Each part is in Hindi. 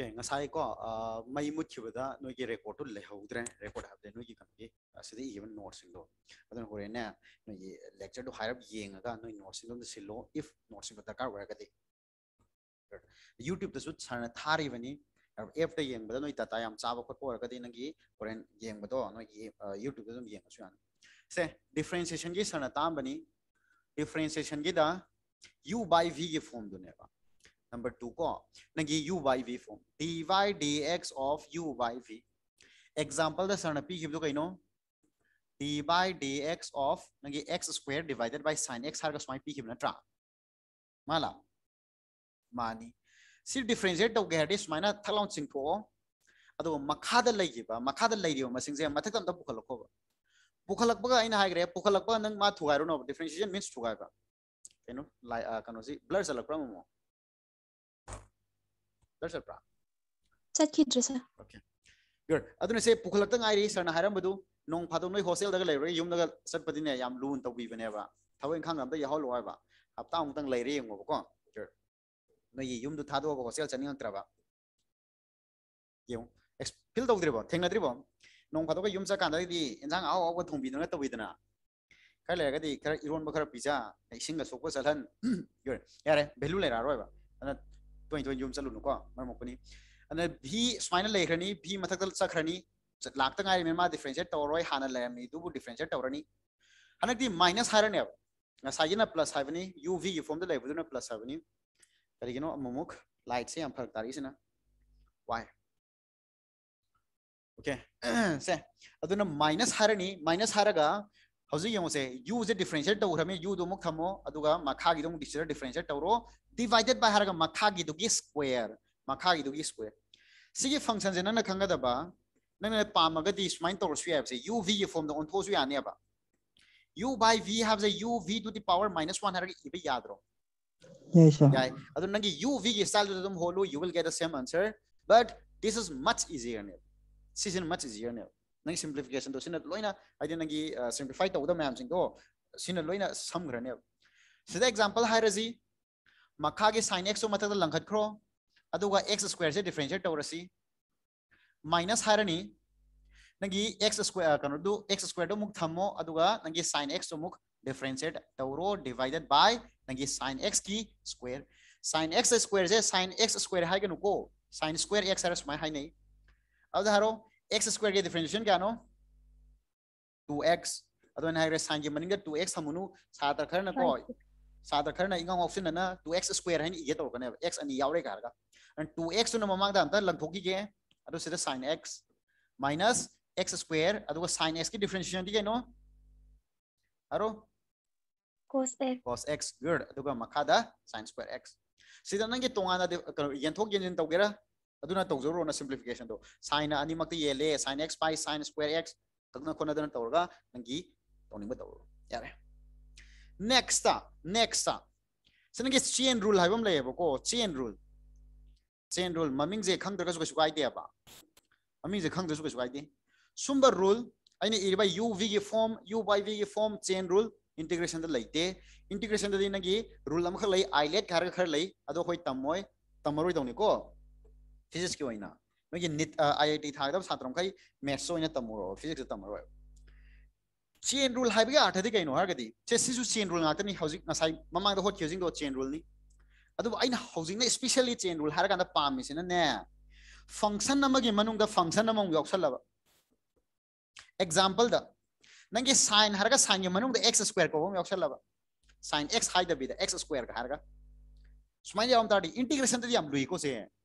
Okay, ngasai ko mai mutkhibada noigi record to lehodre record habde noigi kamgi asidi even notes sing do adon hore na noigi lecture to hire yenga noi notes sing silo if notes sing da kar waragadi youtube da su chana thari bani app ta yengbada noi tata yam chaba khot waragadi nangi horen yengbado noigi youtube da dum yenga su yan se differentiation gi sana tam bani differentiation gi da u by v gi form do ne ba number 2 ko nangi u by v form dy dx of u by v example the sarna p give do kaino dy dx of nangi x square divided by sin x har ka smai p give na tra mala mani si differentiate to ge this mana thalon sing ko ado makhada lai gi ba makhada lai ri ma sing je mathak tam da pukhalak ko pukhalak ba aina hai gre pukhalak ba nang a problem. ꯆꯠꯈꯤꯗ꯭ꯔꯦ sir Okay. Good. ꯑꯗꯨꯅ ꯁꯦ ꯄꯨꯈꯠꯂꯛꯇ ꯉꯥꯏꯔꯤ ꯁꯔꯅ ꯍꯥꯏꯔꯝꯕꯗꯨ ꯅꯣꯡ ꯐꯥꯗꯣꯛ ꯅꯣꯏ ꯍꯣꯁꯇꯦꯜꯗꯒ ꯂꯩꯔꯨꯔꯒ ꯌꯨꯝꯗꯒ ꯆꯠꯄꯗꯤꯅꯦ ꯌꯥꯝ ꯂꯨꯅ ꯇꯧꯕꯤꯕꯅꯦꯕ ꯊꯕꯛ ꯏꯪꯈꯥꯡ ꯑꯝꯇ ꯌꯥꯎꯍꯜꯂꯣ ꯍꯥꯏꯕ ꯍꯞꯇꯥ ꯑꯃꯨꯛꯇꯪ ꯂꯩꯔꯦ ꯌꯦꯡꯉꯣꯕꯀꯣ Good. ꯅꯣꯏꯒꯤ ꯌꯨꯝꯗꯨ ꯊꯥꯗꯣꯛꯑꯒ ꯍꯣꯁꯇꯦꯜ ꯆꯠꯅꯤꯡꯉꯛꯇ꯭ꯔꯕ ꯌꯦꯡꯉꯨ ꯐꯤꯜ ꯇꯧꯗ꯭ꯔꯤꯕꯣ ꯊꯦꯡꯅꯗ꯭ꯔꯤꯕꯣ ꯅꯣꯡ ꯐꯥꯗꯣꯛꯀ ꯌꯨꯝ ꯆꯠꯀꯥꯟꯗꯗꯤ ꯏꯟꯖꯥꯡ ꯑꯍꯥꯎ ꯑꯍꯥꯎꯕ ꯊꯣꯡꯕꯤꯗꯅ ꯇꯧꯕꯤꯗꯅ ꯈꯔ ꯂꯩꯔꯒꯗꯤ ꯈꯔ ꯏꯔꯣꯟꯕ ꯈꯔ ꯄꯤꯖ ꯏꯁꯤꯡꯒ ꯁꯣꯛꯄ ꯆꯠꯍꯟ Good. ꯌꯥꯔꯦ ꯚꯦꯂꯨ ꯂꯩꯔꯛꯑꯔꯣꯏꯕ ꯑꯗꯨꯅ स्वाइनल भी मत चखरनी लाखनी मेमा डिफ्रेंसीट तौर हाँ लेरमीब डिफ्रेंसीट तौरनी हनक माइनस हारने नसाजन प्लस है यू भी यूफोम लेना प्लस है कहीं लाइट से फरक तारी से वाई ओके माइनस है माइनस है हौजिक यमोसे u जे डिफरेंशिएट तौरमे u दो मुक थमो अदुगा मखा गी दो डिस्टर डिफरेंशिएट तौरो डिवाइडेड बाय हारगा मखा गी दो गी स्क्वायर मखा गी दो गी स्क्वायर सिगे फ़ंक्शन जे नन खंगदबा नन पामगदी स्माइन तौर सु याबसे v गी फॉर्म दो ओंथो सु यानेबा u by v have a u v to the power minus 1 हारगा इबे यादरो Yes, sir. yeah adu nangi u v गी style दो दम होलो you will get the same answer but this is much easier ne season much easier ne nangi simplify to da mayam sing do sina loina samgra ne sida example hairazi makha ge sin x langkhat khro aduga x se differentiate to rasi minus harani nangi x square kanu du x square do muk thammo aduga nangi sin x to muk differentiate tawro divided by nangi sin x ki square sin x square je sin x hai ganu ko sin square x har smai hai nei अब एक्स स्क्वायर के डिफरेंशिएशन क्या नो टू एक्स अदर नहीं रहे साइन के मनिंग टू एक्स हमुनु सात रखर ना हाँ कोई? सात रखर ना इंगांग ऑप्शन है ना टू एक्स स्क्वायर है नहीं ये तो करने एक्स अन्य यावर का हरका टू एक्स उन्हें मामा का अंतर लंथोगी के अदर सिर्फ़ sine x minus x square other का साइन एक्स की डिफरेंशिएशन ठीक है नो अरो cos x cos x good other का मखादा साइन स्क्वायर एक्स सिद्ध नंगे तोंगाना दे यंथोगी जिन तोगेरा square x tagna kona dana tawga nangi tawning ba tawro yare next ta next ta sinangi chain rule haibam leyebo ko chain rule chain rule maming je khang daga su kai de ba maming je khang daga su kai de sumber rule aini iriba u v gi form u by v gi form chain rule integration da leite integration da dinagi rule am khalai islet khar khar lai ado khoi tamoy tamaroi dawni ko physics ki oina nogi nit iit thagda satram kai maths oina tamuro physics tamaro chain rule haibi ga athadi kaino hargadi che sisu chain rule ngata ni housing ngasai mamang da hot kyojing do chain rule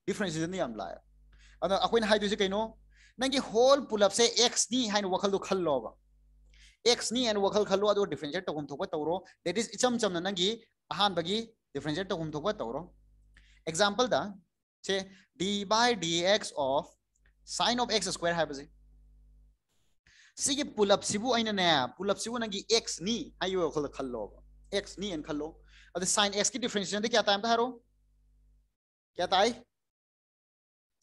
adu na se difference da yam la ada akoin hai du se kaino nangi whole pull up se x ni hain wakal do khallo ba x ni and wakal khallo ado differentiate to hum thokba tawro that is icham cham nangi ahan bagi differentiate to hum thokba tawro example da say d by dx of sin of x square hai bazi sige pull up sibu aina ne pull up sibu nangi x ni ayo khol khallo x ni en khallo ade sin x की differentiation de kya time ta haro kya tai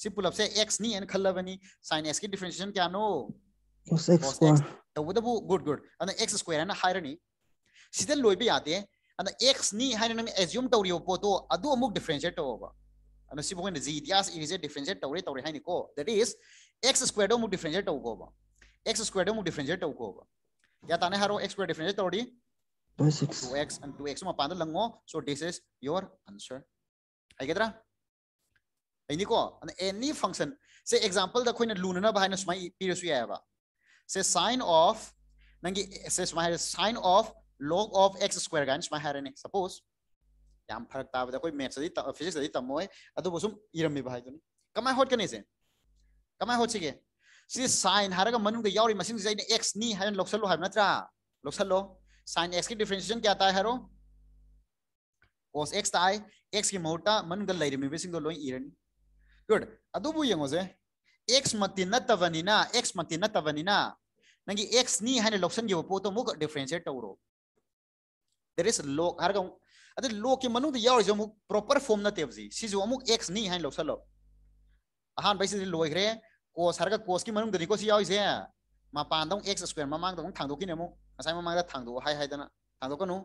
simple अब से x नहीं है खल्ला बनी sin x की डिफरेंशिएशन क्या नो cos x तो वो तो वो गुड गुड अन्न x स्क्वायर है ना हायर नहीं सीधे लोई भी आते हैं अन्न x नहीं हायर ना मैं एज्यूम तो हो पो तो अदु अमुक डिफरेंशिएट होगा। अन्न सिंपल ने जी दिया इन इसे डिफरेंशिएट तो रही तो है निको। दैट इज़ x स्क्वायर तो मुक डिफरेंशिएट होगा x स्क्वायर तो मुक डिफरेंशिएट होगा या ताने हरो x स्क्वायर डिफरेंशिएट तो रही 2x and 2x मा पांदो लंगो। So this is your answer I get रहा ai ko any function say example da koina luna na bahina smai pirisu ya ba say sine of nangi say smai sine of log of x square gan smai harane suppose yam pharak ta ba koi maths di physics di tamoy adu bosum irami bahai duni kamai hot kani se kamai hot sige si sine haraga manung da yauri masing sai x ni hayan loksalo ha natra loksalo sin x की डिफरेंशिएशन क्या आता है हेरो cos x ताई x की मोटा मन गल लाइरे में सिंग लोई इरन गुड अदुबु यंगोजे x मक्ति नतवनिना x मक्ति नतवनिना नंगी x नी हाने लोक्सन गिव पोतो मुक डिफरेंशिएट तौरो there is log harga ade log ki manu yaw jo mu proper form na tebji si jo mu x ni hain lok salo ahan bai si loi gre cos harga cos ki manu de ko si yaw ise ma pan dong x square ma mang dong thang do ki ne mu asai ma mang da thang do hai hai dana thang do kanu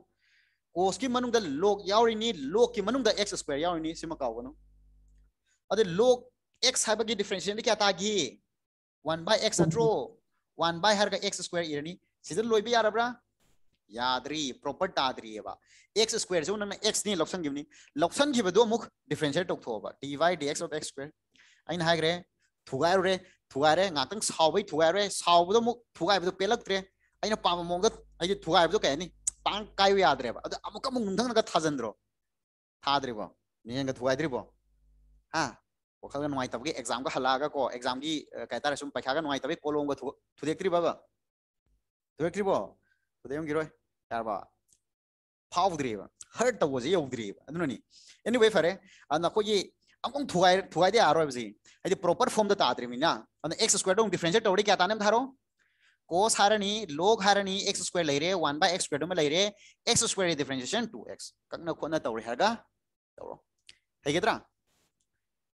cos ki manung da log yauri ni log ki manung da x square yauri ni sima kaw kanu अदे लोग एक्स है कि डिफ्रेंसी क्या ताकि वन बाय एक्स अट्रो वन बाय हर एक्स स्क्वायर इरनी लोब याद्री याद्री प्रॉपर ताद्री एक्स स्क्वायर से उन्होंने एक्स नहीं लोसन की लोसन की अमुक डिफ्रेंसी टोथोब d y d x of x square अं है थुगारे थुगारे नाक सौबई थुगारे सौबद थुगा पेलट्रे अगर पा मोग है थुगा कहनी पा कायद्रेब अमुक नुंधन थाजनद्रो थाद्रीब मेहंग थुगाद्रीब हाँ वखल नुआई तब एग्ज़ाम का हल्ला को एग्ज़ाम की कहता है पैखा का नुआई तब कोलों का थुदेक्रीबा थुदेक्रीबो थुदेम गिरो यारबा फाउद्रीब हर्ट तबोजे यौद्रीब एनी वे फरे अन को ये अमकों थुगाई थुगाई दे आरो बजे यदि प्रॉपर फॉर्म द ताद्रीमी ना अन x स्क्वायर डोम डिफरेंशिएट तोड़ी क्या ताने धारो cos हारनी log हारनी x स्क्वायर लई रे वन बाय एक्स स्क्वायर में लई रे x स्क्वायर डिफरेंशिएशन 2x ककना खोना तोड़ी हरगा तोरो हेगेत्रा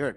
good.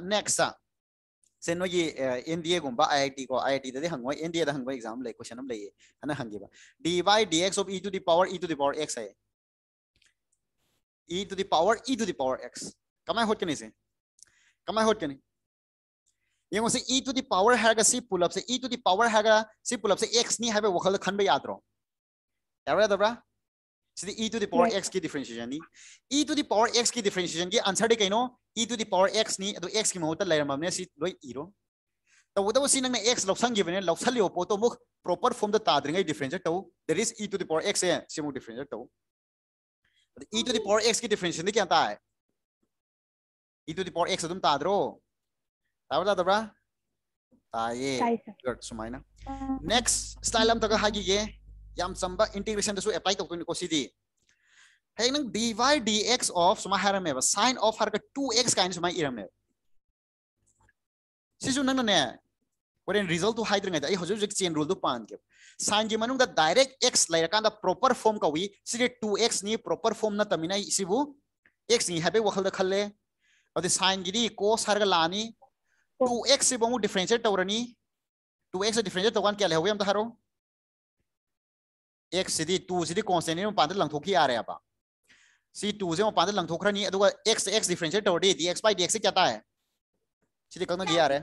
next sẽ nói gì ờ, India cũng ba IIT ko, IIT thì hàng ngoài India là hàng ngoài exam lấy question năm lấy anh hàng gì ba dy dx of e to the power e to the power x है e to the power e to the power x. कमाए होट के नहीं से hot होट के नहीं ये मुझसे e to the power है का सी pull up, से e to the power है का सी pull up, से x नहीं है बे वो खल खंड याद रहो एवरा दबरा सिद e to the power x की differentiation knee e to the power x की डिफरेंशिएशन की आंसर दे canoe e to the power x नी अदो एक्स की महुत लैरमम ने सी लोई इरो तब उदो सी नंग ने एक्स लोसन गिवन ने लोसल यो पोतो मुख प्रॉपर फॉर्म द तादरिंग differentiate to there is e to the power x A same differentiate to e to the power x की डिफरेंशिएशन नी क्या ता है e to the power x अदम तादरो तावला ताए गुड सुमाइना नेक्स्ट स्टाइल हम तक हागी के yam samba integration dasu apply to ko sidi hay nang dy dx of suma haram ba sin of har ka 2x kain suma iram me sisu nang na ne when result to hydrogen ai hoju jik chain rule du pan ke sin gi manung da direct x laira kan da proper form ka wi sidi 2x ni proper form na tamina sibu x ni habe wakhal da khalle adi sin gi di cos har ga lani 2x si bomu differentiate tawrani 2x differentiate tawan kya le hoye am ta haro sidi 2 sidi constant ni pan da lang thoki are ba si 2 se mo pan da lang thokrani aduga x x differentiate tawdi dx by dx kya ta hai sidi kang na gi are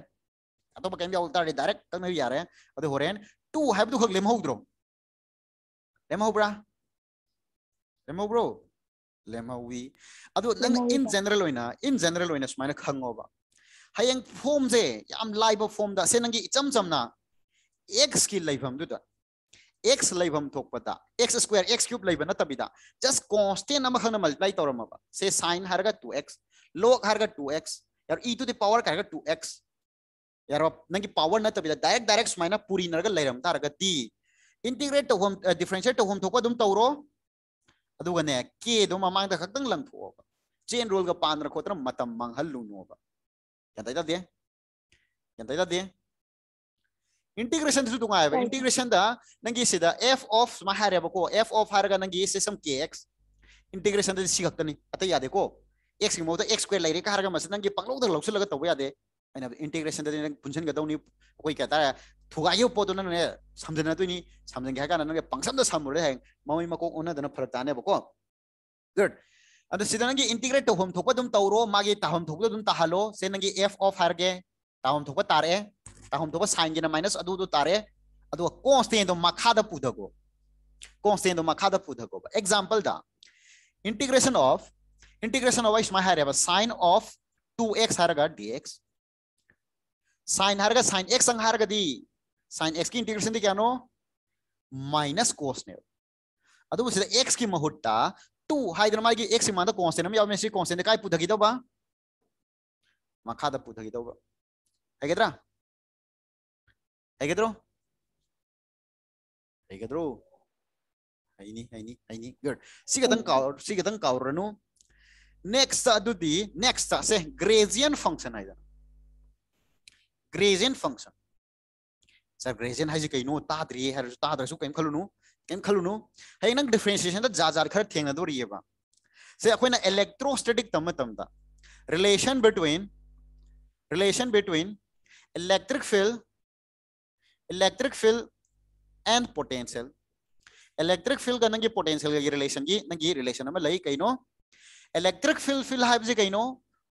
atop kem yaw tar direct kang na gi are adu horen 2 have du khak lem hodro lem ho bra lem ho bro lem ho wi adu lang Lemho x लैबम x x x cube लैब नतबिदा जस् कांस्टेंट खन मल्टीप्लाई तोरमबा से sin टू एक्स log हरगा टू यार इ टू द पावर हरगा 2x यार नंगि पावर नतबिदा डायरेक्ट डायरेक्ट माइनस पुरी नरगा लैरम तारगा d इंटीग्रेट तो होम डिफरेंशिएट तो होम थोपा दम तोरो अदुगने k दम मांग लंग थोबा चेन रूल ग पान रखो तर मतम मंग हल्लु इंटीग्रेशन दिसु तुंगा आइबे इंटीग्रेशन द नंगी सिद एफ़ ऑफ़ महारे बको एफ़ ऑफ़ हारगा नंगी एस सम के एक्स इंटीग्रेशन द सिखक्तनी अत यादे को एक्स गिमो त एक्स स्क्वायर लाइरे कारगा मस नंगी पंगलो द लक्ष लगा तव यादे अन इंटीग्रेशन द पुंछन गदौनी कोइ कता थुगायो पोदन न समझना तुनी समझन गहा न नंगी पंगसम द समुरे हैं ममई मको ओन दन फरताने बको गुड अद सिद नंगी इंटीग्रेट तो होम थोप दम तौरो मागे ताहम थोप दम ताहालो से नंगी एफ़ ऑफ़ हारगे ताहम थोप तारे ताहम साइन गे माइनस तारे अदु कांस्टेंट दो मखा द पुदगो कांस्टेंट दो मखा द पुदगो एग्जांपल दा इंटीग्रेशन ऑफ़ इंटीग्रेशन ऑफ़ इसमा साइन ऑफ़ 2x हारगा dx साइन हारगा साइन x संग हारगा दी साइन x की इंटीग्रेशन दी क्या नो माइनस कोस ने अदु सिदा x की महुट्टा 2 कांस्टेंट हम याव सी कांस्टेंट काय पुथगी दबा मखादा पुथगी दबा हेगेद्रा हेगेद्रो हेगेद्रो हाइनी हाइनी हाइनी गुड सिगदंग काउ सिगदंग काउरनु next next gradient function gradient function da ja jar khar thengna do riye ba se akoina electrostatic tam tam da relation between relation between electric field electric field and potential electric field ka nangi potential ga relation gi nangi relation ma lai kai no electric field field हाइबजे कइनो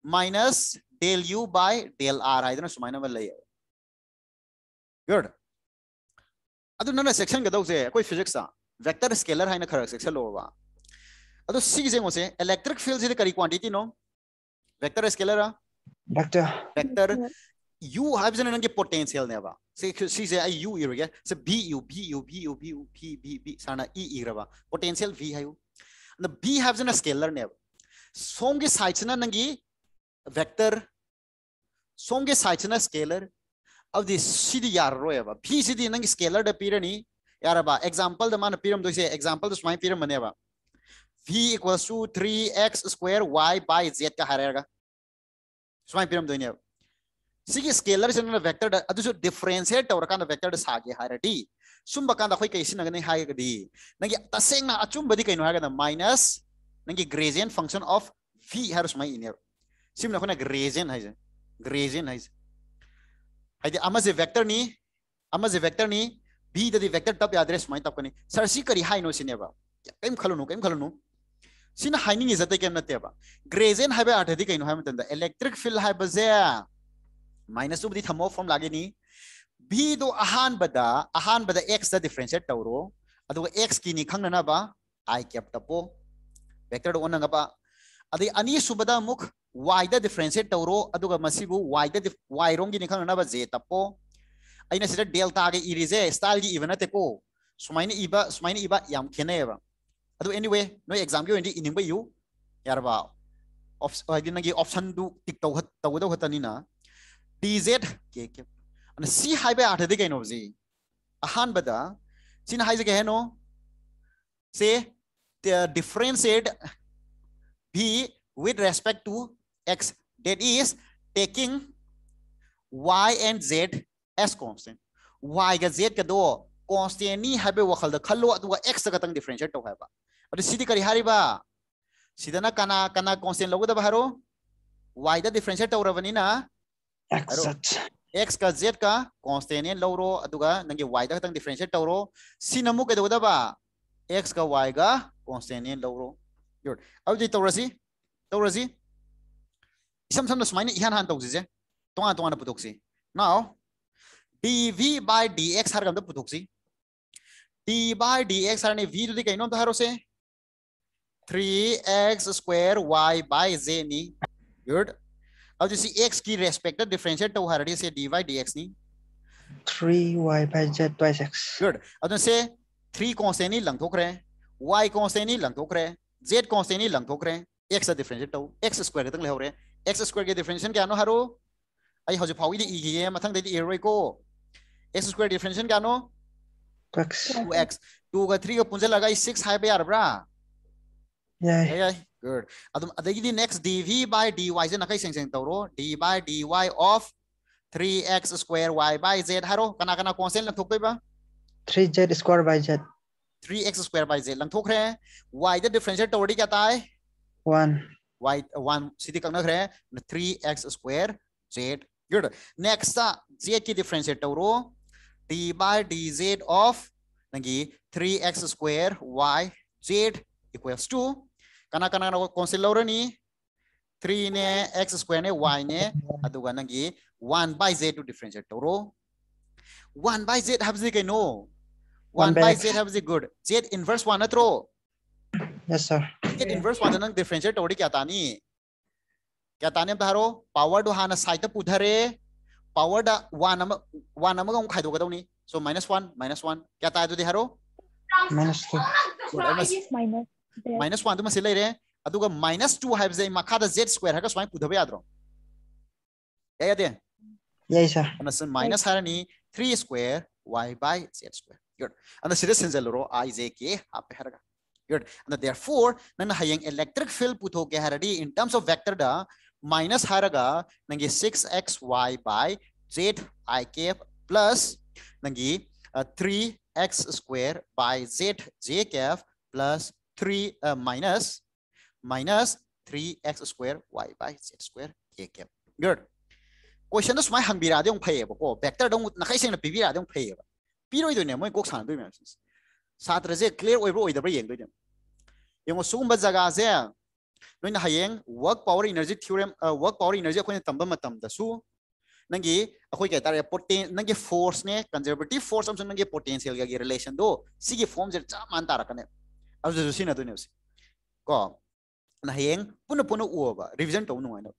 minus del u by del r हाइदना सुमाइना व लय गुड अदु नना सेक्शन गदौ जे कोई फिजिक्स सा वेक्टर स्केलर हाइना खरक सेक्शन लो बा अदु सी जे मोसे इलेक्ट्रिक फ़ील्ड जे करी quantity no vector scalar vector vector u हाइबजे ननगे पोटेंशियल ने बा से सी जे आई u इरगे से b u b u b u b u p b b साना e इरबा पोटेंशियल v हायु न b हाइबजे न स्केलर ने बा सोम की साइड नंगी वेक्टर सोम की साइड स्केलर अब दी यार रोएबा भी सीधी नंगी स्केलर द पीरनी यारबा एग्जांपल द मान पीरम दोसे एग्जांपल द स्वाई पीरम मनेबा v equals to 3x square y by z सिगी स्केलर से वेक्टर अदुसु डिफरेंशिएट और कान वेक्टर सागे हायरटी सुम बकान खै कै सिनगने हायगदी नगे तसेंगना अचुमबदि कैनो हागन माइनस नगे ग्रेडिएंट फ़ंक्शन ऑफ़ वी हरस माय इनियर सिम नखना ग्रेडिएंट हायजे ग्रेडिएंट हायजे हायदि अमाजे वेक्टर नि अमाजे वेक्टर नि बी ददि वेक्टर टप एड्रेस माय तपकनि सरसी करी हायनो सिनेबा केम खलुनु केम खलुनु सिन हायनिङ इज़ अ टेकेम नतेबा ग्रेडिएंट हायबे आथेदि कैनो हायम तंदा इलेक्ट्रिक फ़ील्ड हायबजे माइनस उबदी थमो फॉर्म लागे भी दो अहान बदा अहान बदा एक्स द डिफरेंशिएट टाउरो अदो एक्स की नी खंग ना बा आई कैप टपो। वेक्टर ओन ना बा। अदे अनी सुबदा मुख वाई द डिफरेंशिएट टाउरो अदो का मसीबु वाई द वाई रोंग की नी ना बा, जे टपो। आई ना सिर्फ़ डेल्टा आगे e इरिजे स्टाइल की इवन ते को। सुमाइने इबा सुमाइने इबा याम खेने ये बा। अदो एनीवे नो एग्ज़ाम के वेंडी इनिंग बे यू। यार बा ऑप्शन दू टिक टाउ हट टाउ दो हटा नी ना। Dz ke ke ana c hai ba athe de ke no ji ahan bada sin hai je ke no say differentiate b with respect to x that is taking y and z as constant y ga z ka do constant ni habe wakhal da khallo adu x ka tang differentiate to haba adu sidi kari hari ba sidana kana kana constant logo da baharo y da differentiate to ravani na x x ka z ka constant ne loro aduga nangi y da tang differentiate to ro sinamu ka do da ba x ka y ga constant ne loro yor अब जी तौरसी तौरसी इसम सम सुमाइने इहान हान तौजिजे तोंगा तोंगा पुथोक्सी now dv by dx har gamda puthokसी d by dx har ne v du kai nom haro se 3x square y by z ni good अब जैसे x की रेस्पेक्ट डिफरेंशिएट तो हरडी से dy dx ni 3y by z twice x good. अब जैसे 3 कांस्टेंट ni लंग थोक रहे y कांस्टेंट ni लंग थोक रहे z कांस्टेंट ni लंग थोक रहे x का डिफरेंशिएट तो x स्क्वायर तंग ले हो रहे x स्क्वायर के डिफरेंशिएशन क्या नो हरो? आई हजे दी ई गे मथंग दे एरोय को। x स्क्वायर डिफरेंशिएशन क्या नो? 2x 2x 2 का 3 का पुंजे लगाई 6 हाई पे यार ब्रा। Yeah, good. Adum adagi next dv by dy je nakai seng seng tawro d by dy of 3x square y by z haro kana kana constant lang thok ba 3z square by z 3x square by z lang thok re y the differentiate tawri kya ta hai 1 y 1 sidi kang na 3x square z good next z ki differentiate tawro d by dz of nangi 3x square y z equals to kana kana na concept lorani 3 ne x square ne y ne aduga nangi 1 by z to differentiate toro 1 by z habzi kai no 1 by z habzi good z inverse 1 atro Yes, sir. z inverse 1 nang differentiate tawdi kya tani kya tani am haro power do hana side pudhare power da 1 am 1 am ga khai do gadawni so minus 1 minus 1 kya ta do dudi haro Minus two. minus there. Minus 1 duma silai re aduga minus two 2 habze makada z square haga swai pudhabe yadro ya ya de Yes, sir. ana sin minus harani 3 square y by z square good ana sida sinzalro i j k hape haraga good and therefore nana hayang electric field putho ke haradi in terms of vector da minus haraga nangi 6xy by z i cap plus nangi uh, 3x square by z j cap plus 3 uh, minus minus 3x square y by z square k cap good question da sumai hangbira de ong phayeba ko vector dong nakai seng na pibira de ong phayeba piroi do ne moi kok san do me satra je clear oibro oidabra yeng do ne yung sugumba jaga je noina hayeng work power energy theorem uh, work power energy akhoi tamba matam da su nangi akhoi ke tare poten nangi force ne conservative force amsung nangi potential ga gi relation do sigi form je cha man tara kane अजुसीना तो नहीं को ना हे उब रिविजन तब नुना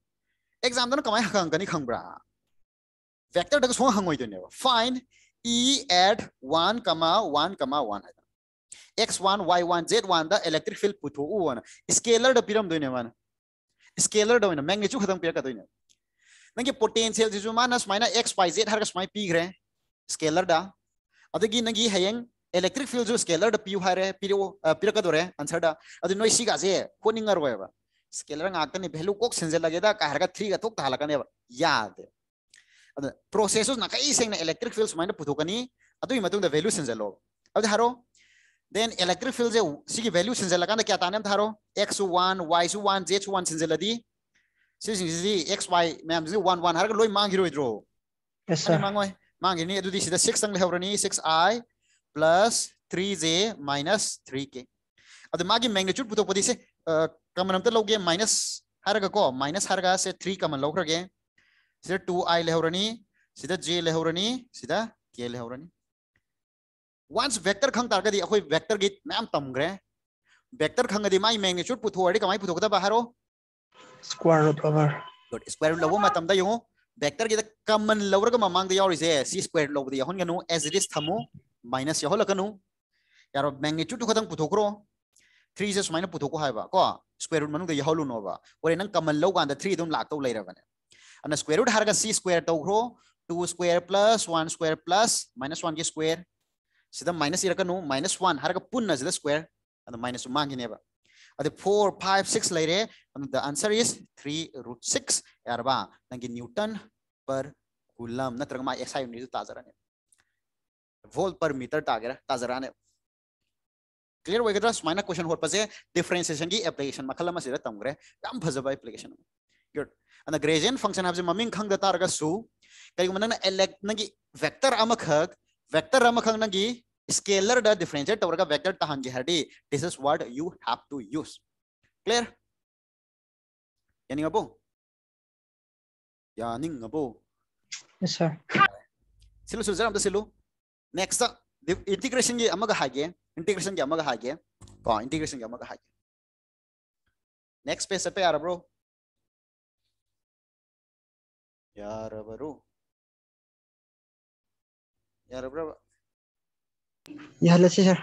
एग्ज़ाम कमाय हंगनी खंगब्रा फैक्टर तक सो हंगने find E at one comma one comma one है x one y one z one electric field पुथुन scalar पीरमदने वन स्केलर मैग्नेट्यूड खत पीरकद नंकी पोटेंशियल से मान एक्स वाई जेड हर सूमाय पीघ्रे स्केलर अगी हयें electric field jo scalar da pi hare piro pirak dore answer da adu noi siga je khoningar wa scalar ngak ni value kok senjel lage da ka har ka 3 ga tok ta halakane yad adu processes na kai seng na electric field smaina putho kani adu i matung da value senjel lo adu haro then electric field je sigi value senje sinjela kanda kya tanem tharo x1 y1 z1 sinjela di si sing si xy ma'am ji 1 1 har ga loi mang hiro idro Yes, ani sir. mangoi mang ni adu di sida 6 tang lehrani 6i plus 3j minus 3k adu magi magnitude puto podi se common amta loge minus haraga ko minus haraga se 3 common lograge sida 2i lehrani sida j lehrani sida k lehrani once vector khang targadi akhoi vector git ma'am tamgre vector khangadi mai magnitude puthuari kamai puthokda baharo Square root over. good square root lobo matamda yungu vector git common lawraga mamang da yawri se c square lobo da yahon ganu as it is thamu minus yahol kanu minus यह यार मैंगेट्यूट खत पुथोक्रो थ्री से सुमायन पुथोको को स्क्वेयर रूट मनुग यहा ओर नं कम लौकान थ्री अम लाख लेरबने स्क्वेयर रूट हर सी square तौरो two square plus one square plus minus one के स्क्वेयर से माइनस इकनु माइनस वन पुन पुनः से स्क्वेयर अब माइनस मांगने अब फोर फाइव सिक्स लेर answer is three root six यार नंकी न्यूटन पर कुलम नत्र एक्साइनी ताजरने volt per meter tagera tajarane clear waigadra smaina question hot pase differentiation gi application makhala masira tamgre yam phajaba application good and the gradient function habje maming khang da targa su kai manang elect nangi vector amakhak vector amakhang nangi scalar da differentiate tawraga vector tahangi hardi this is what you have to use clear yani ngabo yani ngabo Yes, sir. silu silu zaram da silu next integration अमगे integration अमगे इंटिग्रेशन अमगे नेक्स्ट पेस यार ब्रो यार ब्रो यार ब्रो यार sir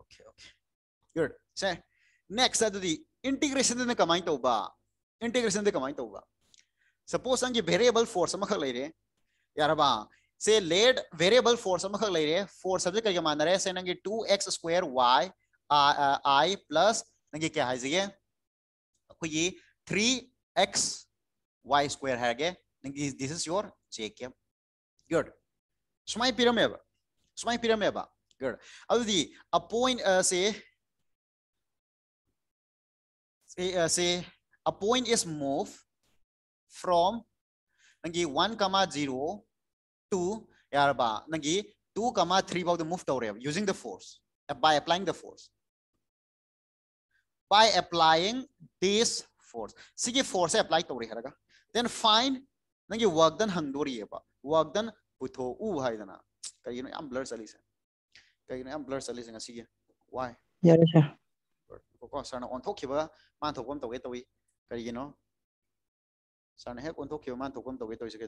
okay okay good sir next अद इंटिग्रेशन दिन कमाई तो बा इंटिग्रेशन दिन कमाई तो बा सपोज़ अंगे वेरिएबल फोर्स अमगले रे यार बा say let variable force namakag leire force subject kariga manare say nangi 2x square y uh, uh, i plus nangi kya haisige koi ye 3x y square hage nangi this is your jk good smai pirameba smai pirameba good adudi a point uh, say say, uh, say a point is moved from nangi 1 comma 0 to yaraba nangi 2 comma 3 about the move tawre using the force by applying the force by applying this force sige force apply tawre haraga then find nangi work done hangdori ba work done putho u haidana kayino am blur salisa kayino am blur salisa ngasi why Yeah, sir. ko sarna on thokhiba man thokom tawge tawi kayino sarna hek on thokhiba man thokom tawge tawi se ke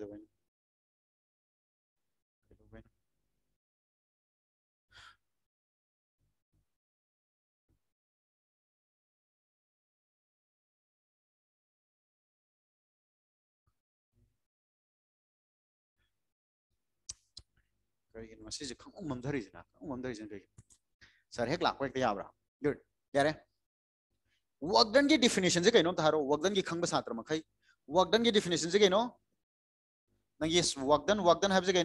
ꯀꯔꯤꯒꯤꯅꯣ ꯃꯁꯤꯁꯦ ꯈꯪꯃꯝ ꯃꯝꯊꯔꯤꯁꯤꯅ ꯈꯪꯃꯝ ꯃꯝꯊꯔꯤꯁꯤꯅ ꯀꯔꯤꯒꯤꯅꯣ ꯁꯥꯔ ꯍꯦꯛ ꯂꯥꯛꯄ ꯍꯦꯛꯇ की डिफिनेशन से कहीं हारो वर्कडन की खंग छात्र मई वर्कडन की डिफिनेशन से कहीं नंगी वर्कडन वर्कडन है कहीं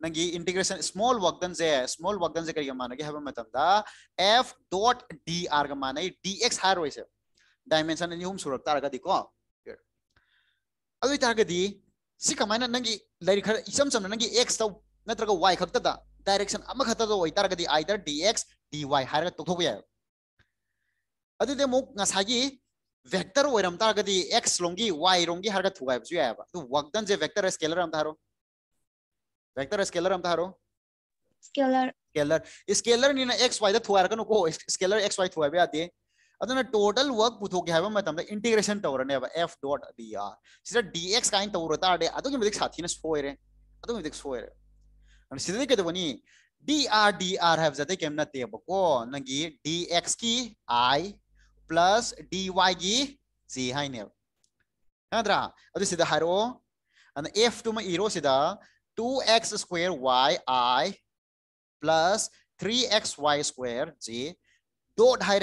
नंगी इंटीग्रेशन स्मॉल वर्कडन से स्मॉल वर्कडन से कहीं मानगे है एफ़ डॉट डी आर का माने डी एक्स हारो से डायमेंशन अनी अहम सूरक तारगदीको अदारगदी कमायन नंगी लाइक खर इचम चमना नंगी एक्स नत्रगा y खक्ता डायरेक्शन अमा खता दो ओइ तारगदी either dx dy हारगा तोथोबो याय अदुदे मुक ngसागी वेक्टर ओइरम तारगदी x लोंगी y थुगाय बसु यायबा तो वर्क डन जे वेक्टर स्केलर हम तारो वेक्टर स्केलर हम तारो Scalar. स्केलर स्केलर नि x y दा कनो को स्केलर x y थुगाय बया दे अदुना टोटल वर्क हाबा मतम इंटीग्रेशन तवरनेबा f डॉट dr सिदा dx काइन तवरो तारदे अदुगी मदिक साथीना सोयरे अदुगी मदिक सोयरे सिद्ध कहते हैं डी आर डी आर है कम नो नी डी एक्स की आई प्लस डी वाई की जी है अभी है एफ़ टूम इोद two x square y i plus three x y square j dot है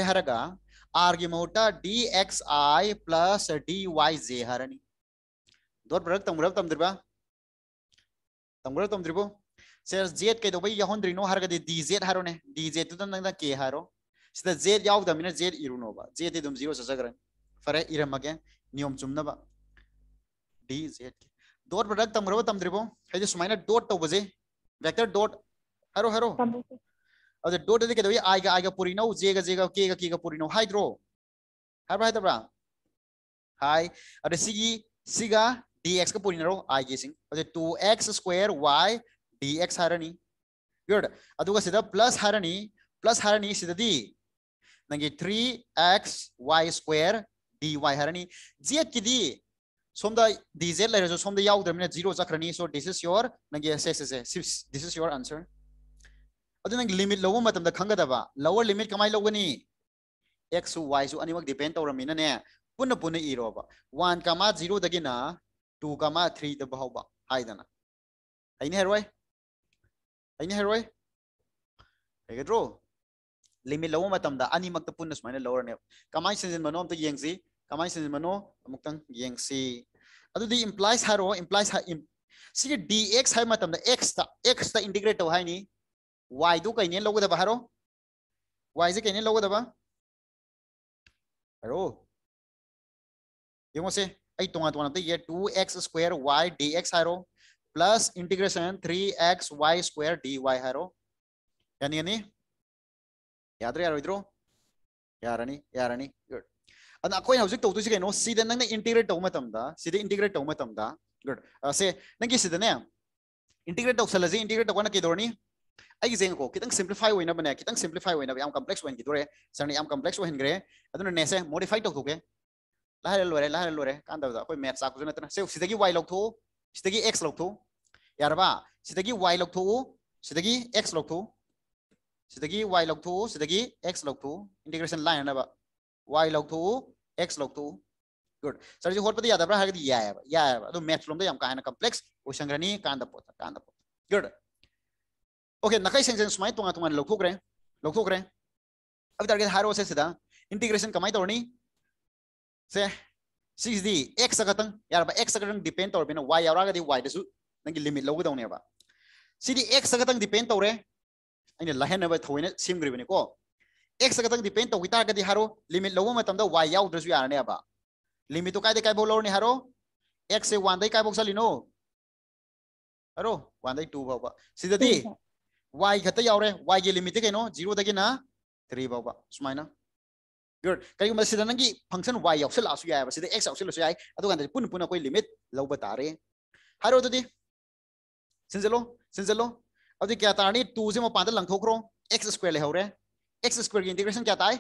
आर की मौत d x i plus d y j her dot बड़क तमग्रब तमद्रबा तमग्रब तमद्रबू mina z iru no ba z te dum 0 sa sagran fare iram age niyom chumna ba dz ke dot product tam ro tam dribo hay je sumaina dot to baje vector dot haro haro Tabu. ade dot de ke do i ga i ga puri no z ga z ga k ga k ga puri no hydro har ba bra hai ade sigi siga dx puri no i ge sing ade 2x square y d x Harni good अद प्लस हरणी प्लस हरणी सिद्धी नं three x y square d y हरणी जेट की सोम डी जेट लेर सोम ज़ीरो चक्री so this is your this is your answer limit love खब लवर लिमिट कम लगनी एक्स वाई सू अनी डिपेंड तौर मीनने पुनः पुनः इोब one comma zero two comma three दब हाब हाईदना हेरवाई ऐने हेरोय हेगेद्रो लिमिट लव मतम दा अनि मक्त पुन्न समाइने लवरने कमाय सेंजिन मनो अम तो येंगसी कमाय मनो अमुकतंग येंगसी अदुदी इंप्लाइज हारो सी डीएक्स एक्स है एक्स ता इंटीग्रेट तो हायनी वाई दु कैने लव दा बहारो वाई जे कैने लव दा बा हेरो यमोसे ऐ तोंगा तोंगा ते ये 2x square plus integration three x y square d y हर यानी यानी? याद रे यार गुड अब कौन हम इंटीग्रेट तौर इंटीग्रेट तौर गुड असने इंटीग्रेट तौसल इंटीग्रेट तक कई जेको किम्प्लीफाई होने खत सिम्प्लीफाई होने कम्प्लेक्स होर सर कम्प्लेक्स होहनग्रे नैसे मोडिफाई तौथे लाइर लोर लाइर लोर कानद मेथ चाकू नाई लौथ एक्स लौथ yarba sidagi y thu sidagi x thu sidagi y thu sidagi x line na ba y thu x math lom da yam kaina complex o sangrani kan da pota kan da pota good okay nakai seng seng smai tunga tunga log thu gre log thu gre अब haro se sida integration kamai torni se 6d x x sakatang depend tor bina y di y नंगी लिमिट लौगदौने बा सिदी एक्स गतंग डिपेंड तौरे अइने लहेनबे थौइने सिमग्रिबेने को एक्स गतंग डिपेंड तौ हिता गदि हारो लिमिट लौव मतमद वाई आउट दजु यारने बा लिमिट तो काइदे काइ बोलौने हारो एक्स ए 1 दै काइ बक्सलिनो हारो 1 दै 2 बा सिदति वाई खत यावरे वाई गे लिमिट केनो 0 दगे ना 3 बा गुड कई मसे दनंगी फ़ंक्शन वाई ऑफ़ से लासु याय बसे एक्स ऑफ़ से लासु याय अतो गन पुन पुन कोई लिमिट लौबतारे हारो तोदी सिंजलो सिंजलो अब क्या था टू से पाँच लंग ठोकर एक्स स्क्वायर ले हो रहे एक्स स्क्वायर की इंटीग्रेशन क्या था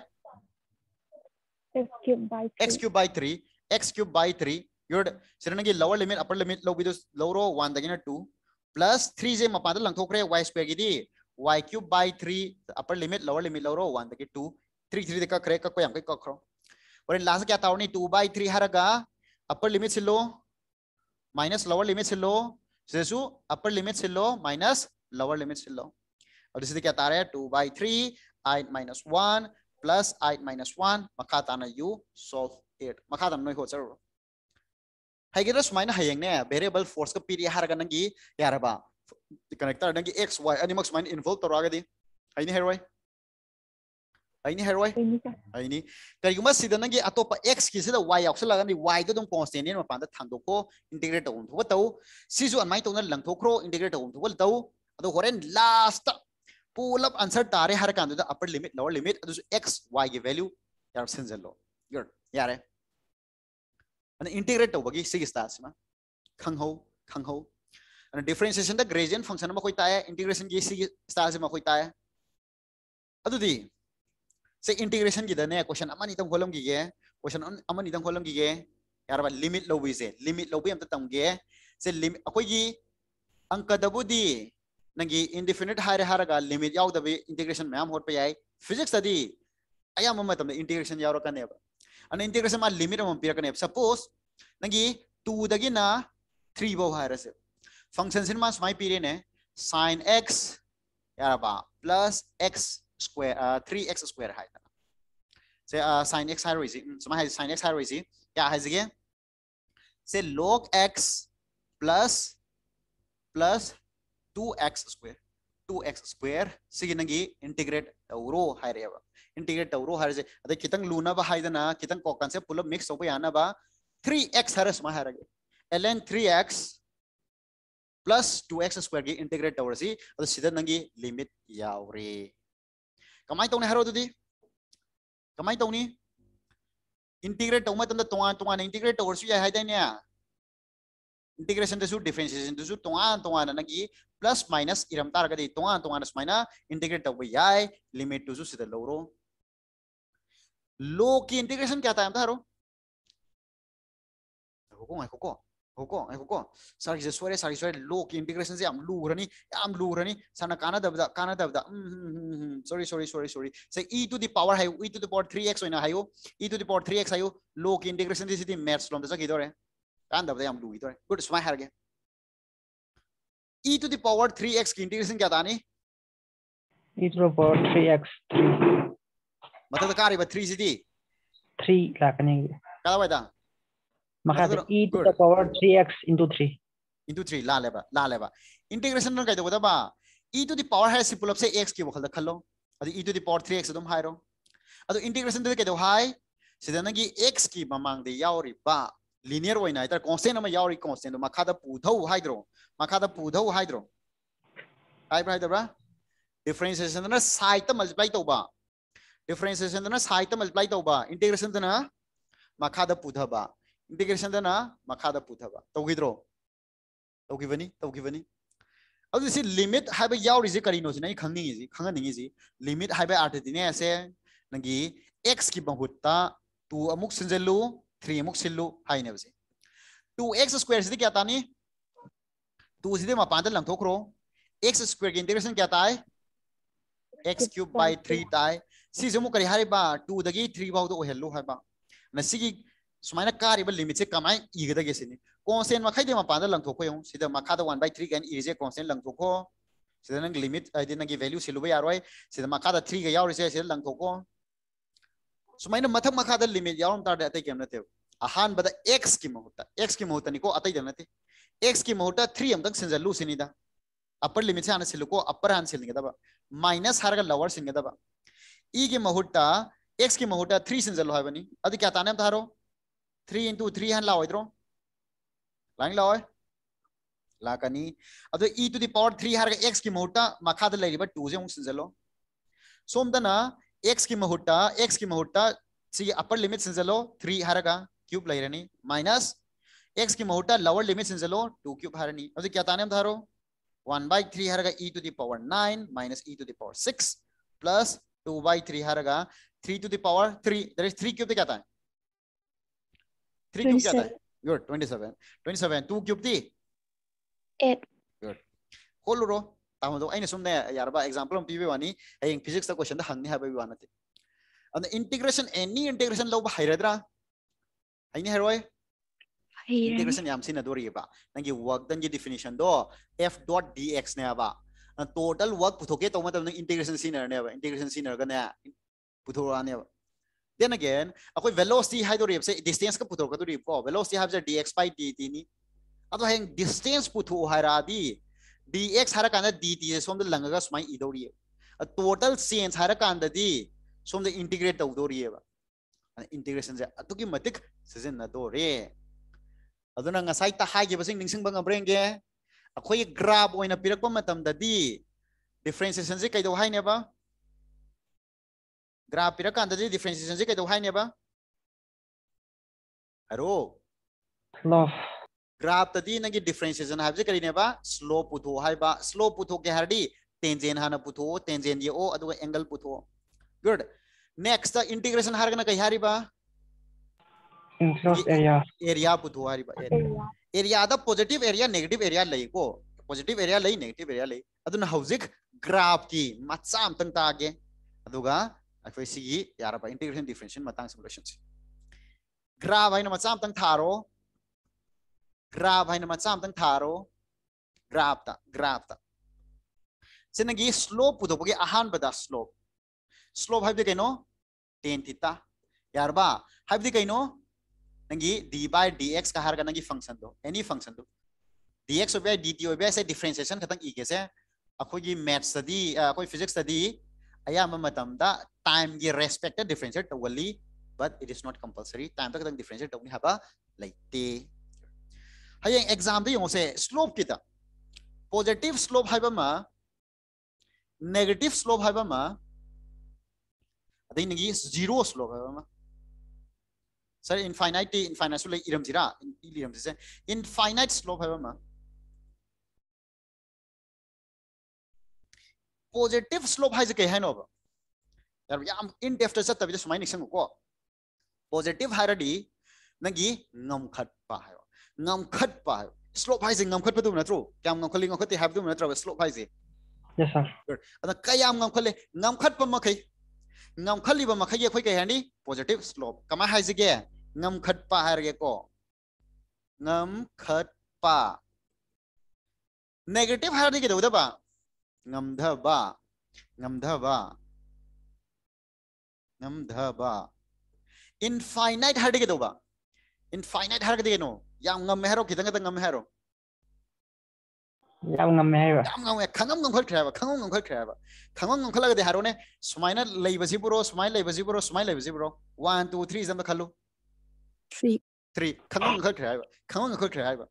x cube by three x cube by three your सिर्फ़ की लोअर लिमिट अपर लिमिट लो भी लो रो वन दिन टू प्लस थ्री से मपान लंग ठोक रहे वाई स्क्वायर की y cube by three upper limit lower limit low one दिन टू थ्री थ्री कख रहे कको हम कख रो और लास्ट क्या था टू बाई थ्री हर अपर लिमिट से लो माइनस लोअर लिमिट से लो इसे शू अपर लिमिट से लो माइनस लोअर लिमिट से लो और इसे क्या आ रहा है two by three i minus one plus eight minus one मखा ताना यू सोल्व एट मखा तम नहीं हो ज़रूर है कि रस माइनस है ने वेरिएबल फोर्स का पीरियड हर गन की यार बा कनेक्टर नंगी एक्स वाई अनिमक्स माइन इन्वॉल्व तो रागे दी। है नहीं है रोई ko integrate on tho tau sisu an mai to na lang tho kro integrate on tho tau ado horen last pull up answer tare har kan da upper limit lower limit adu x y ge value yar sinzel lo good yare and integrate से इंटीग्रेशन कीदने क्वेश्चन अमन इतम खोलम की गे क्वेश्चन अमन इतम खोलम की गे यार बा लिमिट लोबीजे लिमिट लोबी हम तो तंगे से लिमिट अकोई अंक दबुदी नगी इंडिफिनिट हायर हारगा लिमिट याउ दबे। इंटीग्रेशन मैम होत पे आई फिजिक्स अदि। आया मम तम इंटीग्रेशन याउ रकने अब। अन इंटीग्रेशन मा लिमिट मम पिरकने सपोज़ नगी 2 दगी ना 3 बो हायरस फ़ंक्शन सिन मा समय पिरे ने। Sin x, यार बा plus x square uh, 3x square hai ta se uh, sin x hai hare isi sama hai sin x hai hare isi ya hai zige se log x plus plus 2x square 2x square sigi nangi integrate tawro haireba integrate tawro hairje ade kitang luna ba haidana kitang ko concept pull mix obo yana ba 3x haras ma hairage ln 3x plus 2x square gi integrate tawrasi ade sida nangi limit yaure tawni integrate tawma tamda tonga tonga integrate tawrsu ya haidanya integration dasu differentiation dasu tonga tonga nangi plus minus iram tar gadi tonga tonga nas mina integrate tawba yai limit dasu sida loro lo ki integration kya ta am sore sari sore lo ki integration se am lu rani am lu rani sana kana dabda kana dabda sorry sorry sorry sorry say e to the power hayo e to the power 3x oina hayo e to the power 3x hayo lo ki integration disi di maths lom da sa kidore kan dabda am lu idore good smai harge e to the power 3x की इंटीग्रेशन क्या नहीं e to the power 3x 3 मतलब का रही 3 सिटी 3 लाकने क्या बात मतलब e to the power 3x into 3 into 3 ला लेबा ला लेबा इंटीग्रेशन न कहते बता बा e to the power है सिपुल से x की वखल खलो अदि e to the power 3x दम हाइरो अदो इंटीग्रेशन दे कहते हाई सिदा नगी x की ममांग दे यावरी बा linear ओइना इतर कांस्टेंट अमा यावरी कांस्टेंट मखा दा पुधौ हाइद्रो मखा दा पुधौ हाइद्रो हाइब्रा हाइद्रा differentiation ना साइड त मल्टीप्लाई तौबा differentiation ना साइड त मल्टीप्लाई तौबा integration ना मखा दा पुधबा integration ना मखा दा पुधबा तौगिद्रो तौगिबनी तौगिबनी अदु सि लिमिट हाइबा यावरिजे करिनो सिना खंगनिंगी जी खंगनिंगी जी लिमिट हाइबा आर्टिने से नंगी x की बहुता 2 अमुक सिंजलु 3 अमुक सिल्लु हाइने बसे 2x स्क्वायर सिदि क्या तानी 2 सिदि मपान द लंथोखरो x स्क्वायर की इंटीग्रेशन क्या ताय x क्यूब बाय 3 ताय सि जमु करि हाइबा 2 दगी 3 बाउ दो हेल्लु हाइबा नसिगी सुमाइना कारिबा लिमिट से कमाय इगदगे सिनी constant ma khaide ma pa da lang thoko yong sida ma khada 1 by 3 gan irize constant lang thoko sida nang limit adi nang value silu ba yaroi sida ma khada 3 ga yaw rise sida lang thoko sumaina mathak ma khada limit yawm tar da atai kem nate ahan bada x ki mahuta x ki mahuta ni ko atai da nate x ki mahuta 3 am tak sinja lu sinida upper limit se ana silu ko upper han silinga da ba minus har ga lower singa da ba e ki mahuta x ki mahuta 3 sinja lu ha bani adi kya tanam tharo 3 into 3 han la oidro lang loi लाकनी अदो e to the power 3 her x की महुटा मखा द लेरिबा 2 जे मुक सिंजलो सोमदना x की महुटा x की महुटा सी अपर लिमिट सिंजलो 3 हरगा क्यूब लेरनी माइनस x की महुटा लोअर लिमिट सिंजलो 2 क्यूब हरनी अदो क्या ताने हम धारो 1 by 3 हरगा e to the power 9 minus e to the power 6 plus 2 by 3 हरगा 3 to the power 3 there is 3 cube क्या था थ्री क्यूब क्या था? Good twenty seven twenty seven two cube थी एट गुड एग्जांपल हम वानी फिजिक्स ता क्वेश्चन दा हंगने हाबे वाना इंटीग्रेशन एनी इंटीग्रेशन लव हाइरद्रा हाइने हेरोय इंटीग्रेशन याम सिना दोरिबा नंगी वर्क दन जी दो डॉट ने टोटल वर्क पुथोके तो मतलब इंटीग्रेशन सिनर इंटीग्रेशन सिनर then again akoi velocity hai do rep se distance ka puthor ka do rep ko velocity have dx by dt ni ado heng distance putho hai ra di dx hara kan dt se som da langa ga smai idori a total change hara kan da di som da integrate tau dori ba integration je atuki matik season na do re aduna ngasai ta hai ge basing ningsing bang ambreng ge akhoi graph oina pirakpa matam da di differentiation je kai do hai ne ba ba haro Love. graph tadi nagi differentiation habje kari ne ba slope putho hai ba slope putho ke hardi tangent hana putho tangent ye o adu angle putho good next the integration hargana kai hari ba Enclosed area. area putho hari ba area area da positive area negative area lai ko positive area अखो सी यारब इंटीग्रेशन डिफ्रेंसी मतांग से छ ग्राफ है मचा अमतंग थारो ग्राफ है मचा अमतंग थारो ग्राफ ता ग्राफ ता सेनगी स्लोप पुदोबगे आहान बदा स्लोप स्लोप हाइब देखैनो टेन थीटा यारबा हाइब देखैनो नंगी डी बाय डीएक्स का हर गनगी फ़ंक्शन दो एनी फ़ंक्शन दो एक्स हो टी से डिफरेंशिएशन खतंग ई के से अखोगी math physics ayama matam da time gi respect differentiate tawali but it is not compulsory time ta khatang differentiate tawni haba laite hayeng exam da yong se slope kita positive slope haiba ma negative slope haiba ma adai nangi zero slope haiba ma sir infinite infinite so like iram jira iram jise infinite slope haiba ma positive slope hai kai hai no ba yar yam in depth sa tabi sumai niksang ko positive hai radi nangi ngam khat pa hai ngam khat pa hai slope hai ngam khat pa tu na tro kyam ngam khali ngam khati have tu na tro slope hai Yes, sir. ada kayam ngam khale ngam khat pa ma kai ngam khali ba ma khai ye khoi kai hani positive slope kama hai ge ngam khat pa hai ge ko ngam khat pa negative hai ni ge do da ba ngamdhaba ngamdhaba ngamdhaba infinite har dige doba infinite har dige no yam ngam hero kidang da ngam hero yam ngam hero yam ngam khangam ngam khol khaba khangam ngam khol khaba khangam ngam kholaga de haro ne sumaina laibasi buro sumaina laibasi buro sumaina laibasi buro 1 2 3 jam da khalu 3 3 khangam ngam khol khaba khangam ngam khol khaba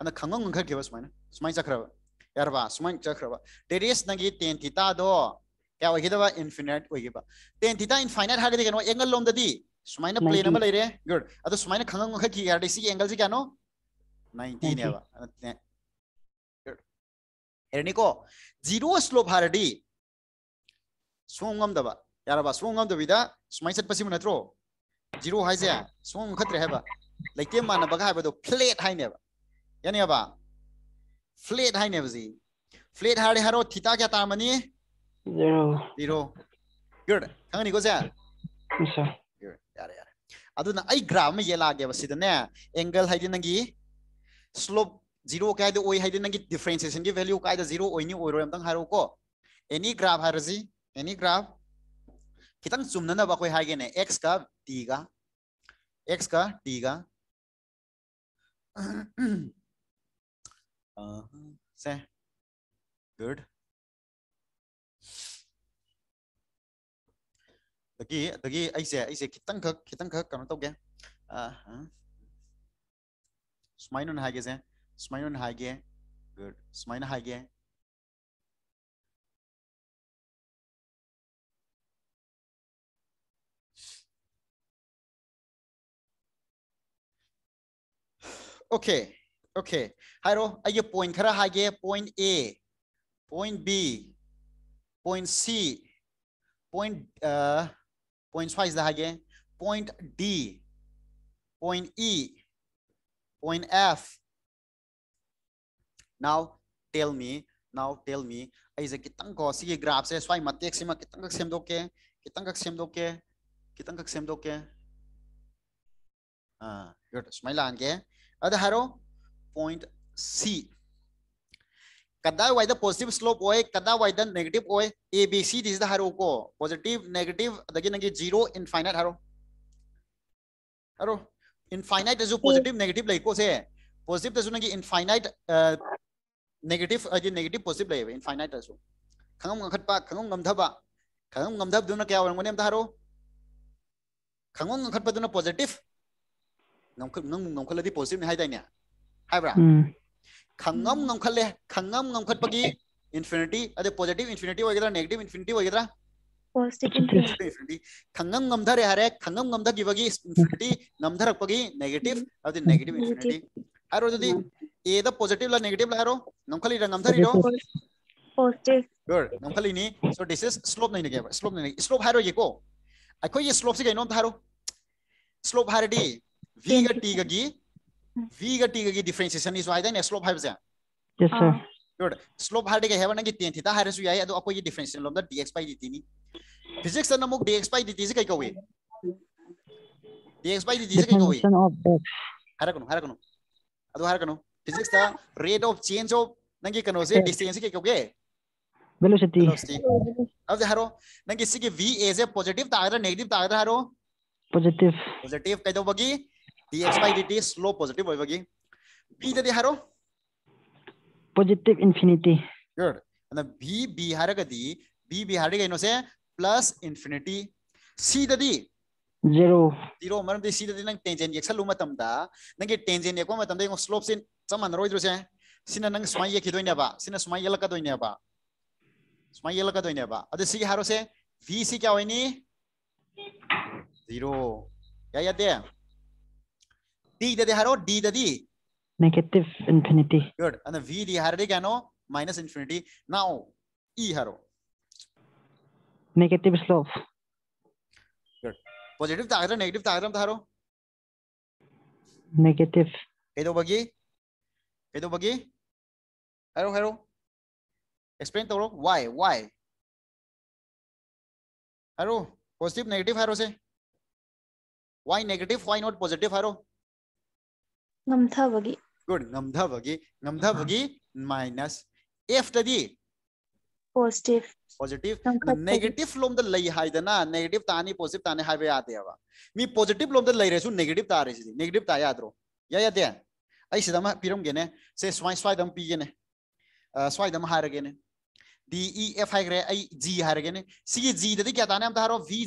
ana khangam ngam khol khaba sumaina sumaina chakraba yarba suman chakhraba derius nagi ten theta do kya oigidaba infinite oigiba ten theta infinite hagadi kano angle lom da di sumaina plane ma leire good adu sumaina khangam kha ki yardi si angle si kano 90 ne ba good herniko zero slope haradi sungam daba yarba sungam da bida sumai sat pasim natro zero haise sungam khatre heba leite manaba ga heba do plate haineba yani ba flat हाइनेबा जी फ्लैट हारे हारो थीटा क्या तामनी Zero. ज़ीरो गुड खंगनी को जा Yes, sir. यारे यारे अदुना आई ग्राफ में ये लागे बसिदने एंगल हाइदि नंगी slope zero kai da oi hai din nangi differentiation gi value kai da zero oi ni oi ro amtang haro ko any graph har ji any graph kitang chumna na ba koi hai ge ne x ka t ga x ka t ga uh, se good dagi dagi ai se ai se kitang khak kitang khak kano tau ge uh, huh. smile on hai ge se smile Hage good sumaina haige okay okay hairo aye point khara hage point a point b point c point uh point twice the hage point d point e point f now tell me now tell me ai je kitang ko si graph se swai matek sima kitang kak semdo ke kitang kak semdo ke kitang kak semdo ke ah good smile an ke ada haro point c कदा वाई द पॉजिटिव स्लोप होए कदा वाई द नेगेटिव होए ए बी सी दिस द हरो को। पॉजिटिव नेगेटिव दगी नगी ज़ीरो इनफाइनाइट हरो हरो इनफाइनाइट जो पॉजिटिव नेगेटिव लाइको से पॉजिटिव तसु नगी इनफाइनाइट नेगेटिव अजे नेगेटिव पॉजिटिव लाइव इनफाइनाइट तसु खंगम खत पा खंगम गमधबा खंगम गमधब दुना क्या वरंगो नेम धारो खंगम खत पा दुना पॉजिटिव नंग नंग नंग खलदी पॉजिटिव ने हाय दाइन्या infinity ade positive infinity hoigedra negative infinity hoigedra positive Positive. infinity khangam ngamdha re hare khangam ngamdha gi bagi infinity ngamdha rak pagi negative ade negative infinity haro jodi a the positive la negative la haro ngamkhali ra ngamdha ri ro positive good ngamkhali ni so this is slope nahi ne slope nahi slope haro ye ko akhoi ye slope se gaino haro slope haradi v ga t ga gi v ga t ga gi differentiation is why then slope hai bja Yes, sir. good slope haradi ga heaven gi tan theta harasu yai ado akoi differentiation lom da dx by dt ni physics na namuk dx by dt se kai kawe dx by dt se kai kawe Definition of x. harakano harakano ado harakano physics ta rate of change of nangi kano se distance kai kawe Velocity. velocity अब हरो नंगे सिगे v as a positive तागरा negative तागरा हरो Positive. positive कइदो बगी dx by dt slope positive होय बगी b दे हरो Positive infinity. good and b b हरगा दी b b हरगा इनो से plus infinity c ददी Zero. zero मरम दे c ददी नंग tangent एक्सल लुमा तमदा नंगे tangent एकवा म तमदा इंगो slope sin समान रोइ द्रो से सिना नंग स्माई ये खिदोइने बा सिना स्माई यलका दोइने बा स्माई यलका दोइने बा अदे सी हरो से v c क्या होइनी zero ya ya de d de haro d di Negative infinity. good and the v de kano minus infinity now e haro Negative slope. good positive ta negative agra haro Negative. kedo bagi kedo bagi haro haro explain to why why haro positive negative haro se why negative why not positive haro minus f positive positive negative negative positive positive negative negative se swai swai dam pi gene swai dam har gene d e f hai gre ai g har gene si g da di kya tani am ta haro v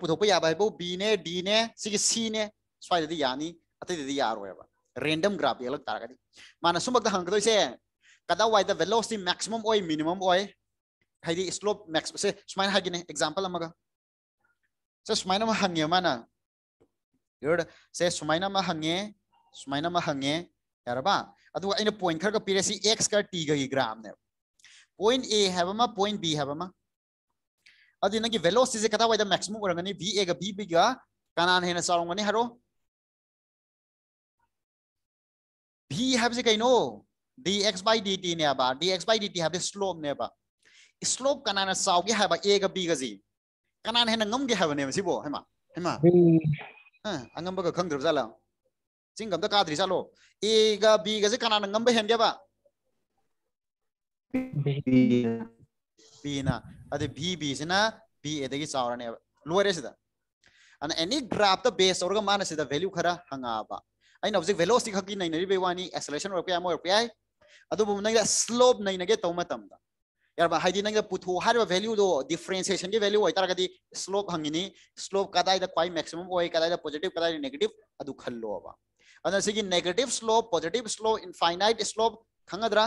putho pa ya ba bo b ne d ne si c ne swai di yani atai di yar wai ba random graph ye lag tar ga di mana sumak da hang do se kada why the velocity maximum oi minimum oi haidi slope max se sumaina ha gine example amaga se sumaina ma hangye mana good se sumaina ma hangye sumaina ma hangye yaraba adu aina point khar ka adi nangi velocity wai the maximum orangani v a ga b b ga kanan hena sarongani haro v have se kaino dx by dt ne ba dx by dt have slope ne ba slope saw ge have a ga b ga ji kanan hena ngam ge have ne si bo hema hema V. angam ba khang drab jala chingam da ka dri jalo a ga b ga se kanana ngam ba hen ge ba B. B na ade B B sina B A dagi chaurane loire sida and any graph the base or mana sida value khara hanga ba aina object velocity khaki nai nari bewani acceleration or pya mo pya adu bu nai slope nai nage to matam da yar ba haidi nai puthu har value do differentiation ge value oitar gadi slope hangini slope kadai da kwai maximum oi kadai da positive kadai da negative adu khallo ba ana sigi negative slope positive slope infinite slope khangadra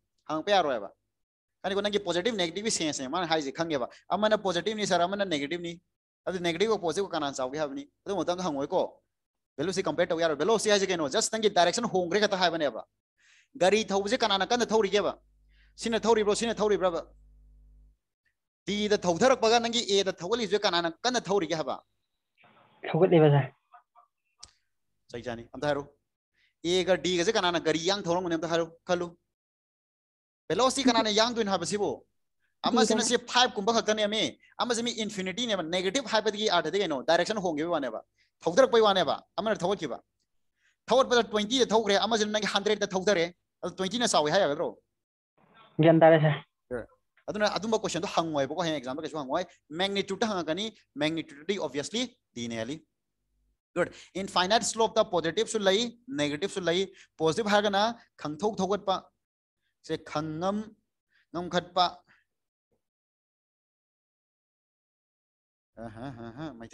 पेयरवाबी को पोजिटिव नेगेटिव भी सेंसें मैं हाई खेबा मैंने पोजिटिव नहीं सर मैंने नेगेटिव नहीं। नेगेटिव पोजिटिव कान चाहे हम हमको भेलू से कंपेयर तौर भेलो से है कहो जस्ट तंग डायरेक्शन होंगे खत्ने गरी थे कना कौरीब सिब्रोरीब्रब तीदर नंगी ए दौलीजे कना कौरी है चाहिए एग डी गज कना गरी यांग खलू। Je kana na kan thau ri ge ba sina thau ri bro sina thau ri bra ba D da thau tharak ba ga nangi A da thau li je kana na kan thau ri ge ha ba अमा सिना से 5 कुंबा खतने मे अमा से मी इंफिनिटी ने नेगेटिव हाइप दगी आठ दगे नो डायरेक्शन होंगे वाने बा थौदरक पै वाने बा अमा थौत किबा थौत पदा 20 दे थौग्रे अमा से नंगे 100 दे थौदरे 20 ना सावे हाया गरो gian tare sir aduna adumba question to hangwai boko hen example kesu hangwai magnitude ta hangakani magnitude obviously linearly good infinite slope the positive su lai negative su lai positive hagana khangthok thogat pa se khangam ngam khat pa ha ha ha mai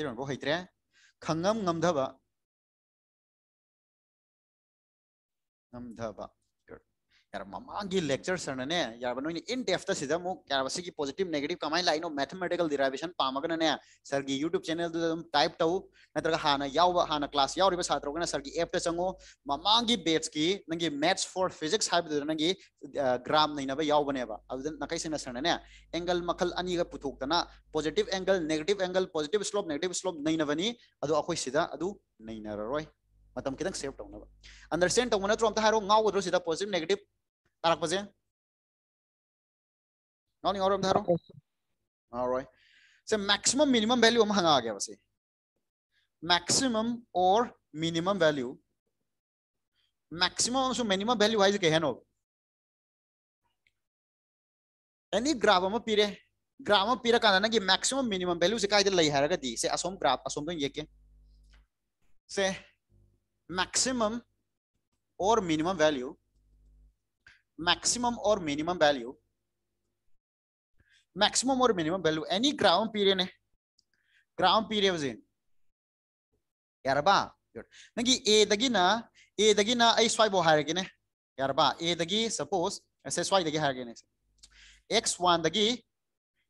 ममांगी लेक्चर सरने यार बनोनी इन डेप्थ सिदा मु यार बसी पॉजिटिव नेगेटिव कमाई लाइनो मैथमेटिकल डिराइवेशन पामगन ने, सर की YouTube चैनल दु टाइप ताउ नत्र हाना याव, हाना क्लास याव रिबा छात्र गना सर की ऐप ते चंगो ममांगी बेट्स की, नंगी मैथ्स फॉर फिजिक्स हाइब दु नंगी ग्राम नैना बा याव बनेबा अब नकै सिना सरने एंगल मखल अनि गा पुथोक्तना positive angle negative angle positive slope negative slope नैना बनी अदु अखोय सिदा अदु नैना रोय मतम किदंग सेव तौनबा अंडरस्टैंड तौना नत्रो अमता हारो गाव सिदा पॉजिटिव नेगेटिव तारकपजे नॉनिंग और धारो alright so maximum minimum value हम हंगा आ गया maximum or minimum value maximum so minimum value है के है नो any graph हम पीरे graph हम पीरे काना ना कि maximum minimum value से काइदे लई है दी से असोम graph असोम तो ये के से maximum or minimum value maximum or minimum value maximum or minimum value any ground period ground period was in yaraba good nangi a dagi na a dagi na ai swai bo harage ne yaraba a dagi suppose se swai dagi harage ne x1 dagi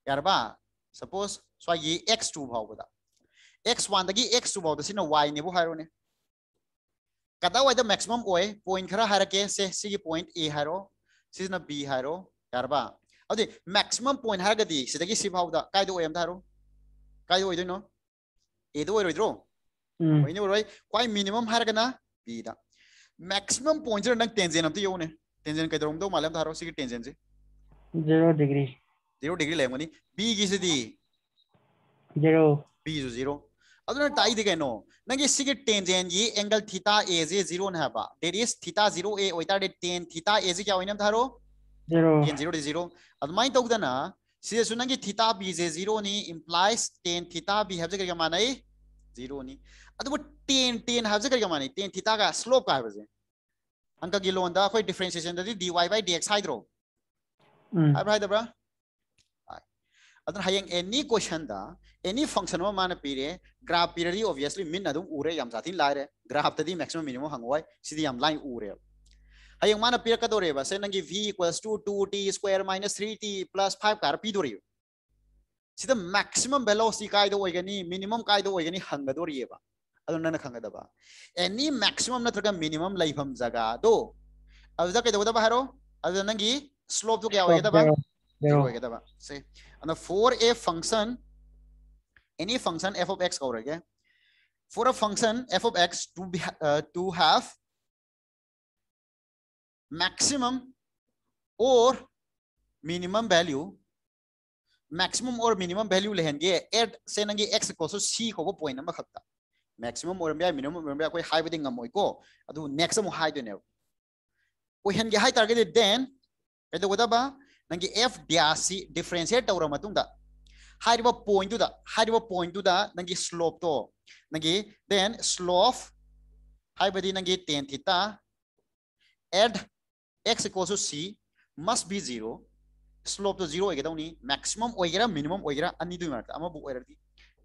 yaraba suppose swai gi x2 bhaw bada x1 dagi x2 bhaw da sina y ne bo haro ne kada wa da maximum oi point khara harake se sigi point a haro सिजना बी हायरो यारबा अदि मैक्सिमम पॉइंट हागदि सिदगि सिभावदा काइदो ओयम थारो काइदो ओयदोनो क्वाई मिनिमम हागना बी दा पॉइंट रनक टेंजेंट तो योने टेंजेंट काइदो ओमदो मालम थारो सिगि टेंजेंट जे 0 डिग्री 0 बी गिसिदि 0 बी जो 0 अदना टाई दिगे नंगे सिग टेन जी एंगल थीटा ए जे 0 ने हबा देयर इज़ थीटा 0 ए ओइता दे टेन थीटा ए जे क्या होइनम थारो 0 टेन 0 दे 0 अब माई तोग दना सिजे सुनंगे थीटा बी जे 0 नी इंप्लाइज टेन थीटा बी हबजे करके माने 0 नी अब वो टेन टेन हबजे करके माने टेन थीटा का स्लोप का हबजे अंक गिलोंदा कोई differentiation ददी d y by d x hydro हम्म अब हाइड्रो ब्रा अदन हयेंग एनी क्वेश्चन दा एनी फ़ंक्शन मा माने पीरे ग्राफ पीरदी ऑब्वियसली मिन अदम उरे याम जाथि लाइरे ग्राफ तदी मैक्सिमम मिनिमम हंगवाय सिदी याम लाइन उरे हयेंग माने पीर कदोरे बस नंगी v equals to 2t square minus 3t plus 5 कार पी दोरे सिद मैक्सिमम वेलोसिटी काय दो ओइगनी मिनिमम काय दो ओइगनी हंग दोरे बा। अदन नन खंग दबा। एनी मैक्सिमम नत्रगा मिनिमम लाइफम जगा दो। अब जा के दो दबा हरो, अब नंगी स्लोप तो क्या होएगा दबा? 0 එකතම see and the for a function any function f of x කවර එක for a function f of x to be, uh, to have maximum or minimum value maximum or minimum value lehengi at say nangi x equals to c ko point number khatta maximum or minimum or koi high within ngam ko adu next mo high dene ko hen ge high target then kada ba नंगे एफ़ डासी डिफरेंशिएट तौर मतुंगदा हाइरबो पॉइंट दुदा हाइरबो पॉइंट दुदा नंगे स्लोप तो नंगे देन स्लोप हाइबदि नंगे tan theta at x equals to c must be zero slope तो ज़ीरो ओइगदौनी मैक्सिमम ओइगरा मिनिमम ओइगरा अनि दुइ मार्क आमा बु ओइरदि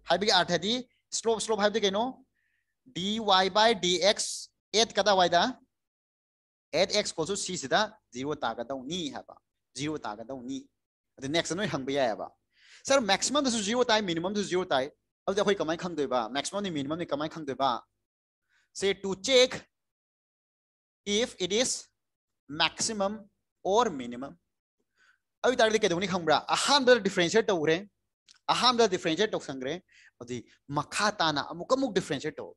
हाइबगे अर्थदि स्लोप स्लोप हाइबदि केनो dy by dx एट कदा वाइदा at x equals to c सिदा ज़ीरो ताकदौनी हाबा ज़ीरो तागदनी नेक्स्ट नई हंग सर मैक्सीम तो ज़ीरो ताय मीनीम ज़ीरो ताय अब अभी कमाई खादब मैक्सीम मीनीम कम खादब से to check if it is maximum और मीनीम अभी तारे कैदी खाब्रा अहम डिफ्रेंसियट तौर अहम डिफ्रेंसियट तौस मखाता डिफ्रेंसियट तौ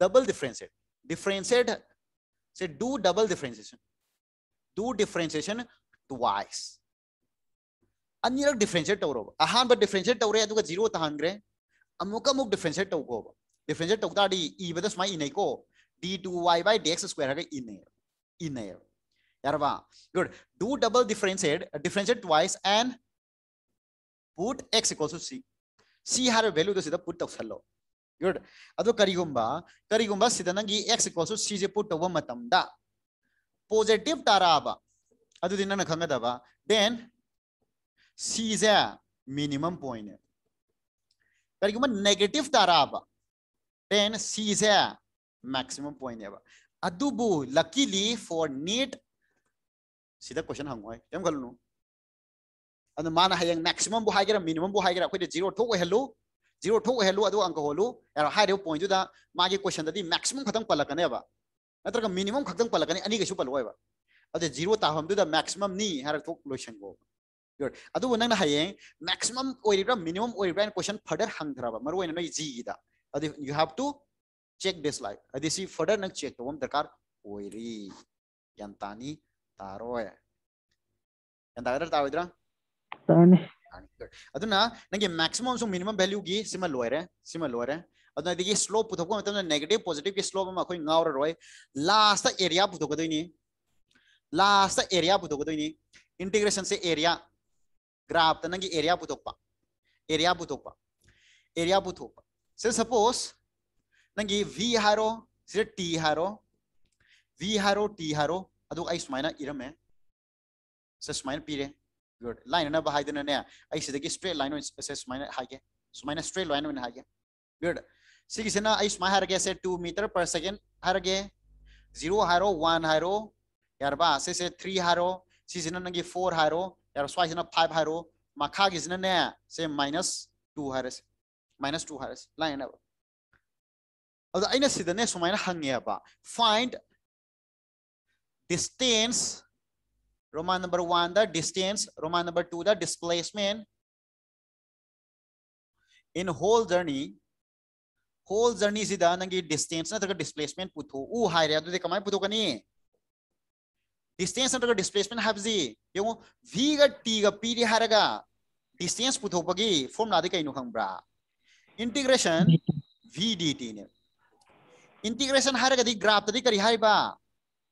double differentiate differentiate do double differentiation do differentiation twice अनिरक differentiate तौरो अहामदा डिफरेंशिएट तौरे अदुगा ज़ीरो तहांग्रे अमुक अमुक डिफरेंशिएट तौ को डिफरेंशिएट तौ ताडी ई बदा स्माई इनै को d2y by dx square हागे इनै इनै Yarva. Good. Do double differentiate, uh, differentiate twice and put x equals to c. c had a value see the put of hello. Good. Ado karigumba, karigumba sida nangi x equals to c je put over matam da. Positive taraba. Ado din na ba. Then c is a minimum point. Karigumba negative taraba. Then c is a maximum point. Adubu luckily for need sida question hangoi em galnu anu mana hayang maximum bu haigera minimum bu haigera khoi zero thok hello zero thok hello adu angka holu era high point da magi question da di maximum khatang palakane ba नत्र मिनिमम खत पल अनी पल पलवा ज़ीरो ताहमद मैक्सीम नहीं लोसनगो अब नंग हयें मैक्सीम मिनिमम क्वेश्चन फर्दर हंग्रब मरुना नई you have to check this like further further नंग चेक तब दरकार होरी यान तानी तारोय यान वैल्यू की सिम लोयरे सिम लोयरे अदि स्लो पुथोप नेगेटिव पॉजिटिव के स्लो हम अखोई गावर रोय लास्ट एरिया पुथोकदोइनी लास्ट एरिया पुथोकदोइनी इंटीग्रेशन से एरिया ग्राफ तनंग एरिया पुथोप एरिया पुथोप एरिया पुथोप से सपोज़ नंगी वी हारो से टी हारो वी हारो टी हारो अदो आई सुमाइना इरमे से सुमाइना पीरे गुड लाइन ना बहाइदने ने आई से स्ट्रेट लाइन से सुमाइना हागे सुमाइना स्ट्रेट लाइन में हागे good ai sumai harage se 2 meter per second harage 0 haro 1 haro yarba se se 3 haro si sena nangi 4 haro yar swai sena 5 haro makha gi sena ne se minus 2 hares minus 2 hares line na adu aina sidane sumaina hange ba find distance Roman number one the distance Roman number two the displacement in whole journey journey sida nangi distance na displacement putho u haire adu de kamai putho kani distance na displacement habzi yung v ga t ga p di haraga distance putho pagi formula de kainu khangbra integration v dt integration haraga di graph di kari haiba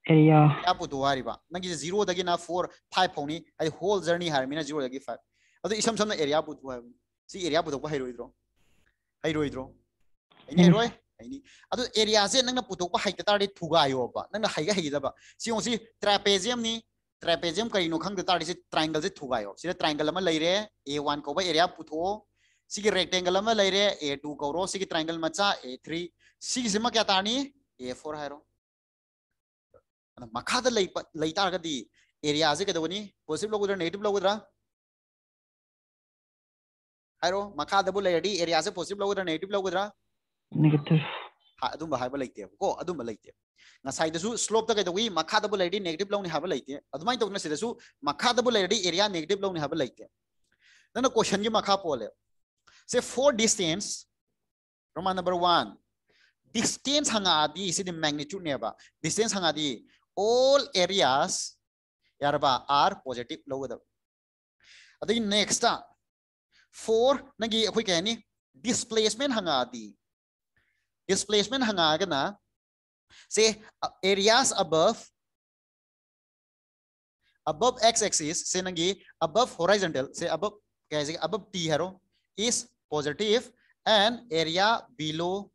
area ya putu hari ba nangi zero dagi na 4 5 phone ai whole journey har mina zero dagi 5 adu isam sam na area putu ha si area putu ba ไอ้นี่อะตัวเอเรียเซนนังน่ะปุตุกว่าไฮตะตาดิถูกายอบ่นังน่ะไฮกะไฮดะบ่ซิงซิทราเปเซียมนี่ trapezium कई नुखंगे ट्राइंगल से थुगायो ट्राइंगल लेर ए वन कौब एरिया पुथो सिगे रेक्टेंगल लेर ए टू कौरो ट्राइंगल मचा ए थ्री सिम क्या तानी ए फोर है मखाद लेता एरिया से कदनी पॉजिटिव लगुद्रा नेगेटिव लगुद्रा है मखादू लेर एरिया से पॉजिटिव लगुद्रा नेगेटिव लगुद्रा negative ꯑꯗꯨꯝꯕ ꯍꯥꯏꯕ ꯂꯩꯇꯦꯕꯀꯣ ꯑꯗꯨꯝꯕ ꯂꯩꯇꯦꯕ ꯉꯁꯥꯏꯗꯁꯨ ꯁ꯭ꯂꯣꯞꯇ ꯀꯩꯗꯧꯋꯤ ꯃꯈꯥꯗꯕꯨ ꯂꯩꯔꯗꯤ ꯅꯦꯒꯦꯇꯤꯕ ꯂꯧꯅꯤ ꯍꯥꯏꯕ ꯂꯩꯇꯦ ꯑꯗꯨꯃꯥꯏꯅ ꯇꯧꯗꯅ ꯁꯤꯗꯁꯨ ꯃꯈꯥꯗꯕꯨ ꯂꯩꯔꯗꯤ ꯑꯦꯔꯤꯌꯥ ꯅꯦꯒꯦꯇꯤꯕ ꯂꯧꯅꯤ ꯍꯥꯏꯕ ꯂꯩꯇꯦ ꯅꯪꯅ ꯀꯣꯏꯁꯟꯒꯤ ꯃꯈꯥ ꯄꯣꯜꯂꯦ ꯁꯦ for distance Roman number one distance hangadi isini magnitude neba distance hangadi all areas yarba are positive logada adi next ta four nagi akoi kani displacement hangadi displacement hangagana say uh, areas above above x axis say nagi above horizontal say above kaise above t haro is positive and area below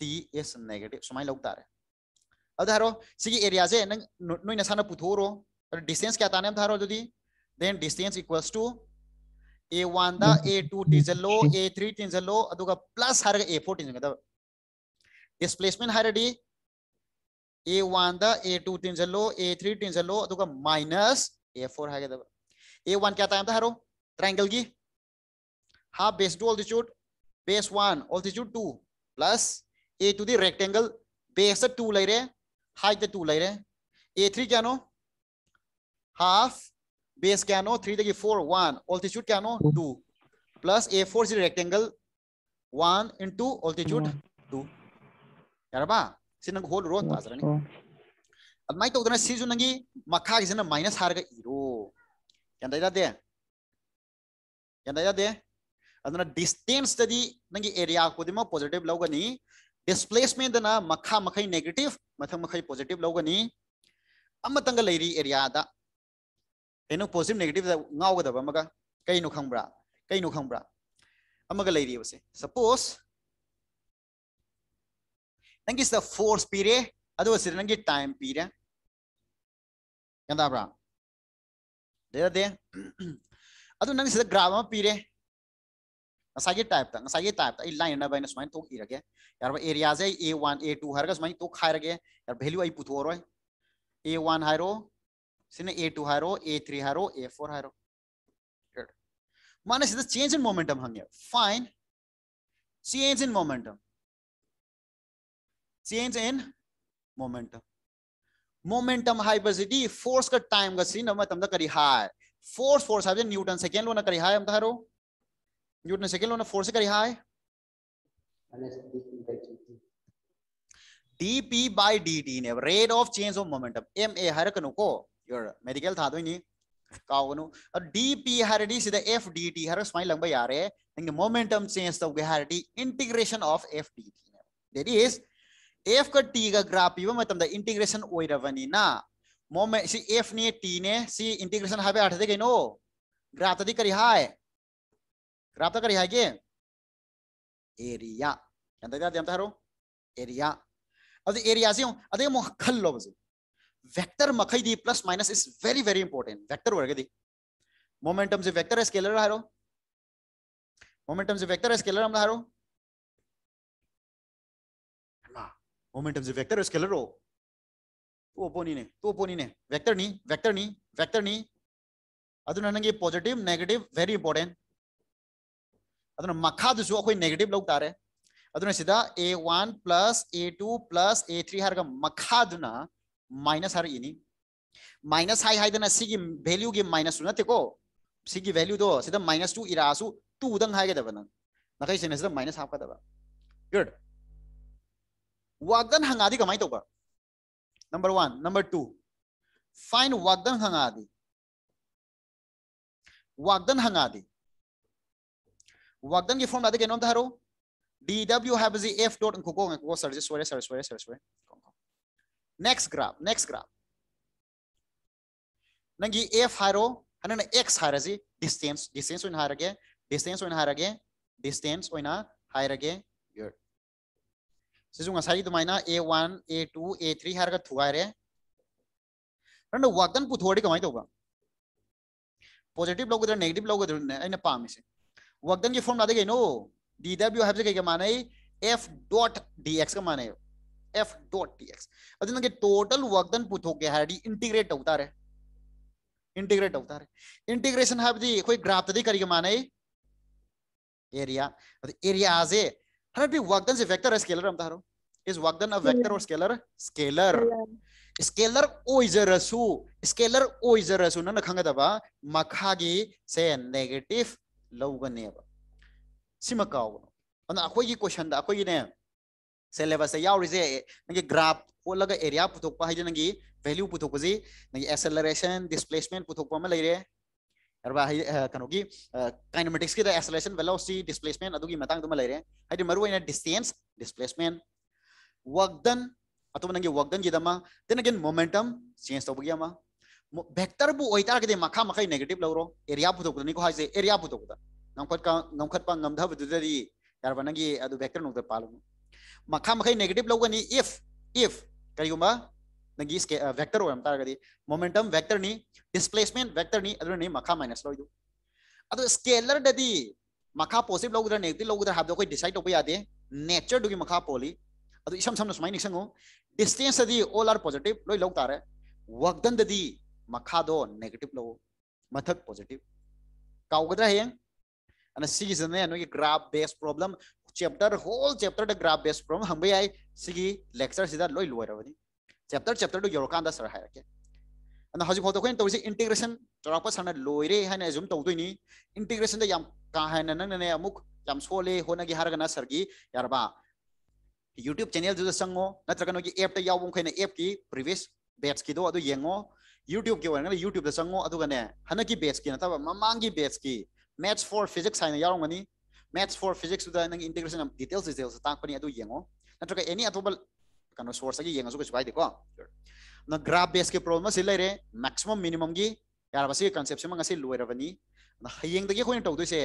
t is negative sumai log tare ad haro sigi area je nang noi na sana puthoro distance kya tane tharo jodi then distance equals to a1 da a2 tinjalo a3 tinjalo aduga plus har a4 tinjalo displacement haradi a1 da a2 tinjalo a3 tinjalo aduga minus a4 hagada a1 kya tane tharo triangle gi half base 2 altitude base 1 altitude 2 plus a to the rectangle base 2 laire height 2 laire a3 kya no half base kya no 3 the 4 1 altitude kya no 2 plus a4 is rectangle 1 into altitude 2 yaraba sinang whole row tazarani aduna distance tadi nangi area ko dima positive logani displacement na makha makhai negative mathang makhai positive logani amatanga leiri area da eno positive negative da ngau ga da maga kai no khangbra kai no khangbra amaga leiri base suppose nangi the type ta line na baina smain tok irage yar area je a1 a2 harga smain tok khairage yar value ai puthoroi a1 hairo sine a2 hairo a3 hairo a4 hairo mana sida change in momentum hangya fine change in momentum change in momentum momentum है फोर्स का टाइम का सीन हम करी हाय फोर्स फोर्स है न्यूटन सेकंड लोना करी हाय हम न्यूटन सेकंड लोना फोर्स करी हाय D P by D T ने rate of change of momentum M A हर कनु को योर मेडिकल था तो नहीं काओ कनु और D P her D C the F D T हर स्माइल लंबा यार है मोमेंटम चेंज तो गे हर D integration of F D T that is f ka t ga graph piba matam da integration oiravani na moment si f ne t ne si integration habe arth de kaino graph ta di kari hai graph ta kari hai ge area yanda da yanda haro area अब एरिया से हूँ अदे मो खल लो बजे वेक्टर मखई दी plus minus is very very important vector वर्ग दी मोमेंटम से वेक्टर स्केलर हारो मोमेंटम से वेक्टर स्केलर हम हारो मोमेंटम से वेक्टर स्केलर हो तो पोनी ने तो पोनी ने वेक्टर नी वेक्टर नी वेक्टर नी ಅದನ್ನ ನನಗೆ ಪಾಸಿಟಿವ್ ನೆಗೆಟಿವ್ ವೆರಿ ಇಂಪಾರ್ಟೆಂಟ್ ಅದನ್ನ ಮಖಾದಸು ಅಖೋಯ್ ನೆಗೆಟಿವ್ ಲೌ ತಾರೆ ಅದನ್ನ ಸಿದಾ a one plus a two plus a three ಹಾರ್ಗ ಮಖಾದುನ minus ಹಾರ ಇನಿ ಮೈನಸ್ ಹಾಯ್ ಹಾಯ್ದನ ಸಿಗಿ ವ್ಯಾಲ್ಯೂಗೆ ಮೈನಸ್ ನತೆಕೋ ಸಿಗಿ ವ್ಯಾಲ್ಯೂದೋ ಸಿದ ಮೈನಸ್ ಟು ಇರಾಸು ಟೂ ದಂಗ್ ಹಾಯ್ಗದವ ನನ್ ನಕೈ ಸಿನ ಸಿದ ಮೈನಸ್ ಹಾಕದವ ಗುಡ್ ꯋꯥꯒꯟ ꯍꯪꯉꯥꯗꯤ ꯀꯃꯥꯏ ꯇꯧꯕ ꯅꯝꯕꯔ 1 ꯅꯝꯕꯔ 2 find ꯋꯥꯒꯟ ꯍꯪꯉꯥꯗꯤ ꯋꯥꯒꯟ ꯍꯪꯉꯥꯗꯤ ꯋꯥꯒꯟ ꯒꯤ ꯐꯣꯔꯝ ꯂꯥꯗꯤ ꯀꯩꯅꯣꯝ ꯊꯥꯔꯣ dw ꯍꯥꯏꯕꯁꯤ f dot ꯀꯣ ꯀꯣ ꯀꯣ ꯁꯔ ꯁꯣꯏꯔꯦ ꯁꯔ ꯁꯣꯏꯔꯦ ꯁꯔ ꯁꯣꯏꯔꯦ next graph next graph नंगी f हारो हने ना x हार जी distance distance ओइन हारगे distance ओइन हारगे distance ओइन हारगे your सिजु ngasai दुमाइना a1 a2 a3 हारगा थुगारे रन वागदन पुथोड़ी कमाई तोबा पॉजिटिव लोगोदर नेगेटिव लोगोदर अइना पामिसे वर्कडन की फॉर्मूला दे नो डी dw हाबजे के माने f डॉट dx का माने f डॉट dx अदन के टोटल वर्कडन पुथो इंटीग्रेट होता रे इंटीग्रेट होता रे इंटीग्रेशन हाबदी कोई ग्राफ करी के माने एरिया एरिया जे हरबी वर्क डन से वेक्टर स्केलर हम तारो is work done a vector or scalar scalar scalar oizarasu scalar oizarasu na khangadaba makhagi se negative lawganeba sima kaw ana akhoi gi question da akhoi gi ne syllabus ya yauri je ngi graph olaga area putok pa haide ngi value putok ji ngi acceleration displacement putok pa ma leire acceleration velocity displacement adugi matang duma leire haide maru ina distance displacement work done atau nangi work done jidama then again momentum change to bugiyama vector bu oitar ke de makha makai negative lawro area putok ni ko haise area putok da ngam khat ka ngam khat pa ngam dha bu dadi yar banagi adu vector nok da palu makha makai negative lawgani if if kayuma nangi vector oyam tar gadi momentum vector ni displacement vector ni adu ni makha minus loidu adu scalar dadi makha positive lawgudra negative lawgudra habdo koi decide to pa yade nature dugi makha poli ಅದು ಇಸಮ್ ಸಮನ ಸುಮೈ ನಿಸಂಗು ಡಿಸ್ಟೆನ್ಸ್ ಅದಿ ಆಲ್ ಆರ್ ಪಾಸಿಟಿವ್ ಲೋಯ್ ಲೌ ತಾರೆ ವಕ್ದನ್ ದದಿ ಮಖಾದೋ ನೆಗೆಟಿವ್ ಲೌ ಮಥಕ್ ಪಾಸಿಟಿವ್ ಕಾವುಗದ್ರ ಹೆಂಗ್ ಅನ ಸಿಗಿಸನೆ ಅನೋಗಿ graph base problem chapter whole chapter the graph based problem hang bai sigi lecture sida loi loi rawani chapter do yor kan da sar hai ke ana haji photo koin to si integration chorapa sana loire hana zoom to doi ni integration da yam ka hana nang ne amuk yam sole hona gi harga na sargi yarba YouTube channel du sango natraga no gi app ta yawum khaina app ki previous batch ki do adu yengo YouTube ki wanga YouTube da sango adu gane hana ki batch ki na ta mamang gi batch ki maths for physics haina yawum ngani maths for physics कनो सोर्स की यहाँ सुख सुखाई देखो न ग्राफ बेस के प्रॉब्लम से लेर मैक्सीम मिनीम की यार कंसेप्ट से लोरबनी हयेंगे अखोने तौदे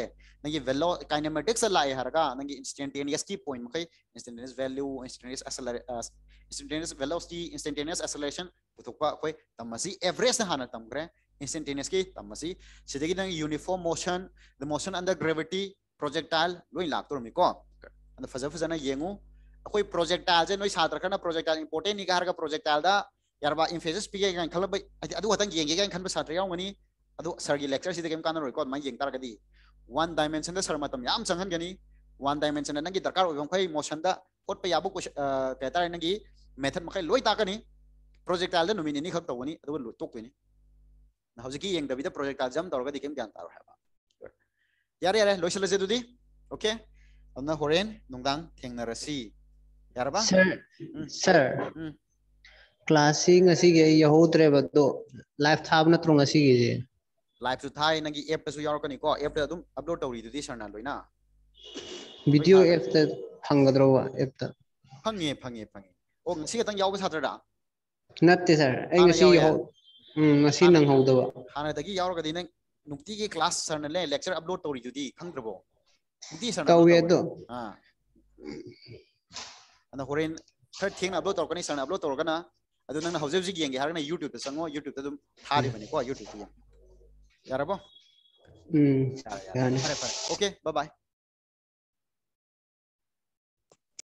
नगे वेलो कैनमेटिक्स लाए हर नगे इंस्टेंटेनियस की पॉइंट मई इंस्टेंटेनियस वेल्यू इंस्टेंटेनियस असल इंस्टेंटेनियस वेलोस की इंस्टेंटेनियस असलेशन पुथ्वा तम से एवरेज हाँ तमग्रे इंस्टेंटेनियस की तम से uniform motion the motion under gravity projectile loan लातरमी को फजा येंगू कोई प्रोजेक्ट आल नई नोई छात्र खना प्रोजेक्ट आल इंपोर्टेंट निगार का प्रोजेक्ट आल दा यारबा इम्फेसिस पिगे गान खलब अदु हतंग येंगे गान खनब छात्र यावंगनी अदु सर की लेक्चर सिदे केम कान रोई कोन मा येंग तार गदी। वन डायमेंशन दा सर मतम याम संगन गनी वन डायमेंशन नंगी दरकार ओयम खै मोशन दा कोट पे याबु कुछ कहता है नंगी मेथड मखै लोई ताकनी प्रोजेक्ट आल दा नुमिनी नि खक तवनी अदु लो तोक विनी ना हौजी की येंग दविदा प्रोजेक्ट आल जम तौर गदी केम ज्ञान तार हाबा यार यार लोइसलजे दुदी? ओके अमना होरेन नुंगदांग थेंगनरसी yaw ba natte sir ai ngasi yaw um ngasi nang hau hana dagi yaw nukti class na le lecture upload nukti na do ha hauze hauze gi yeng har na youtube ta sango youtube ta dum thari bani ko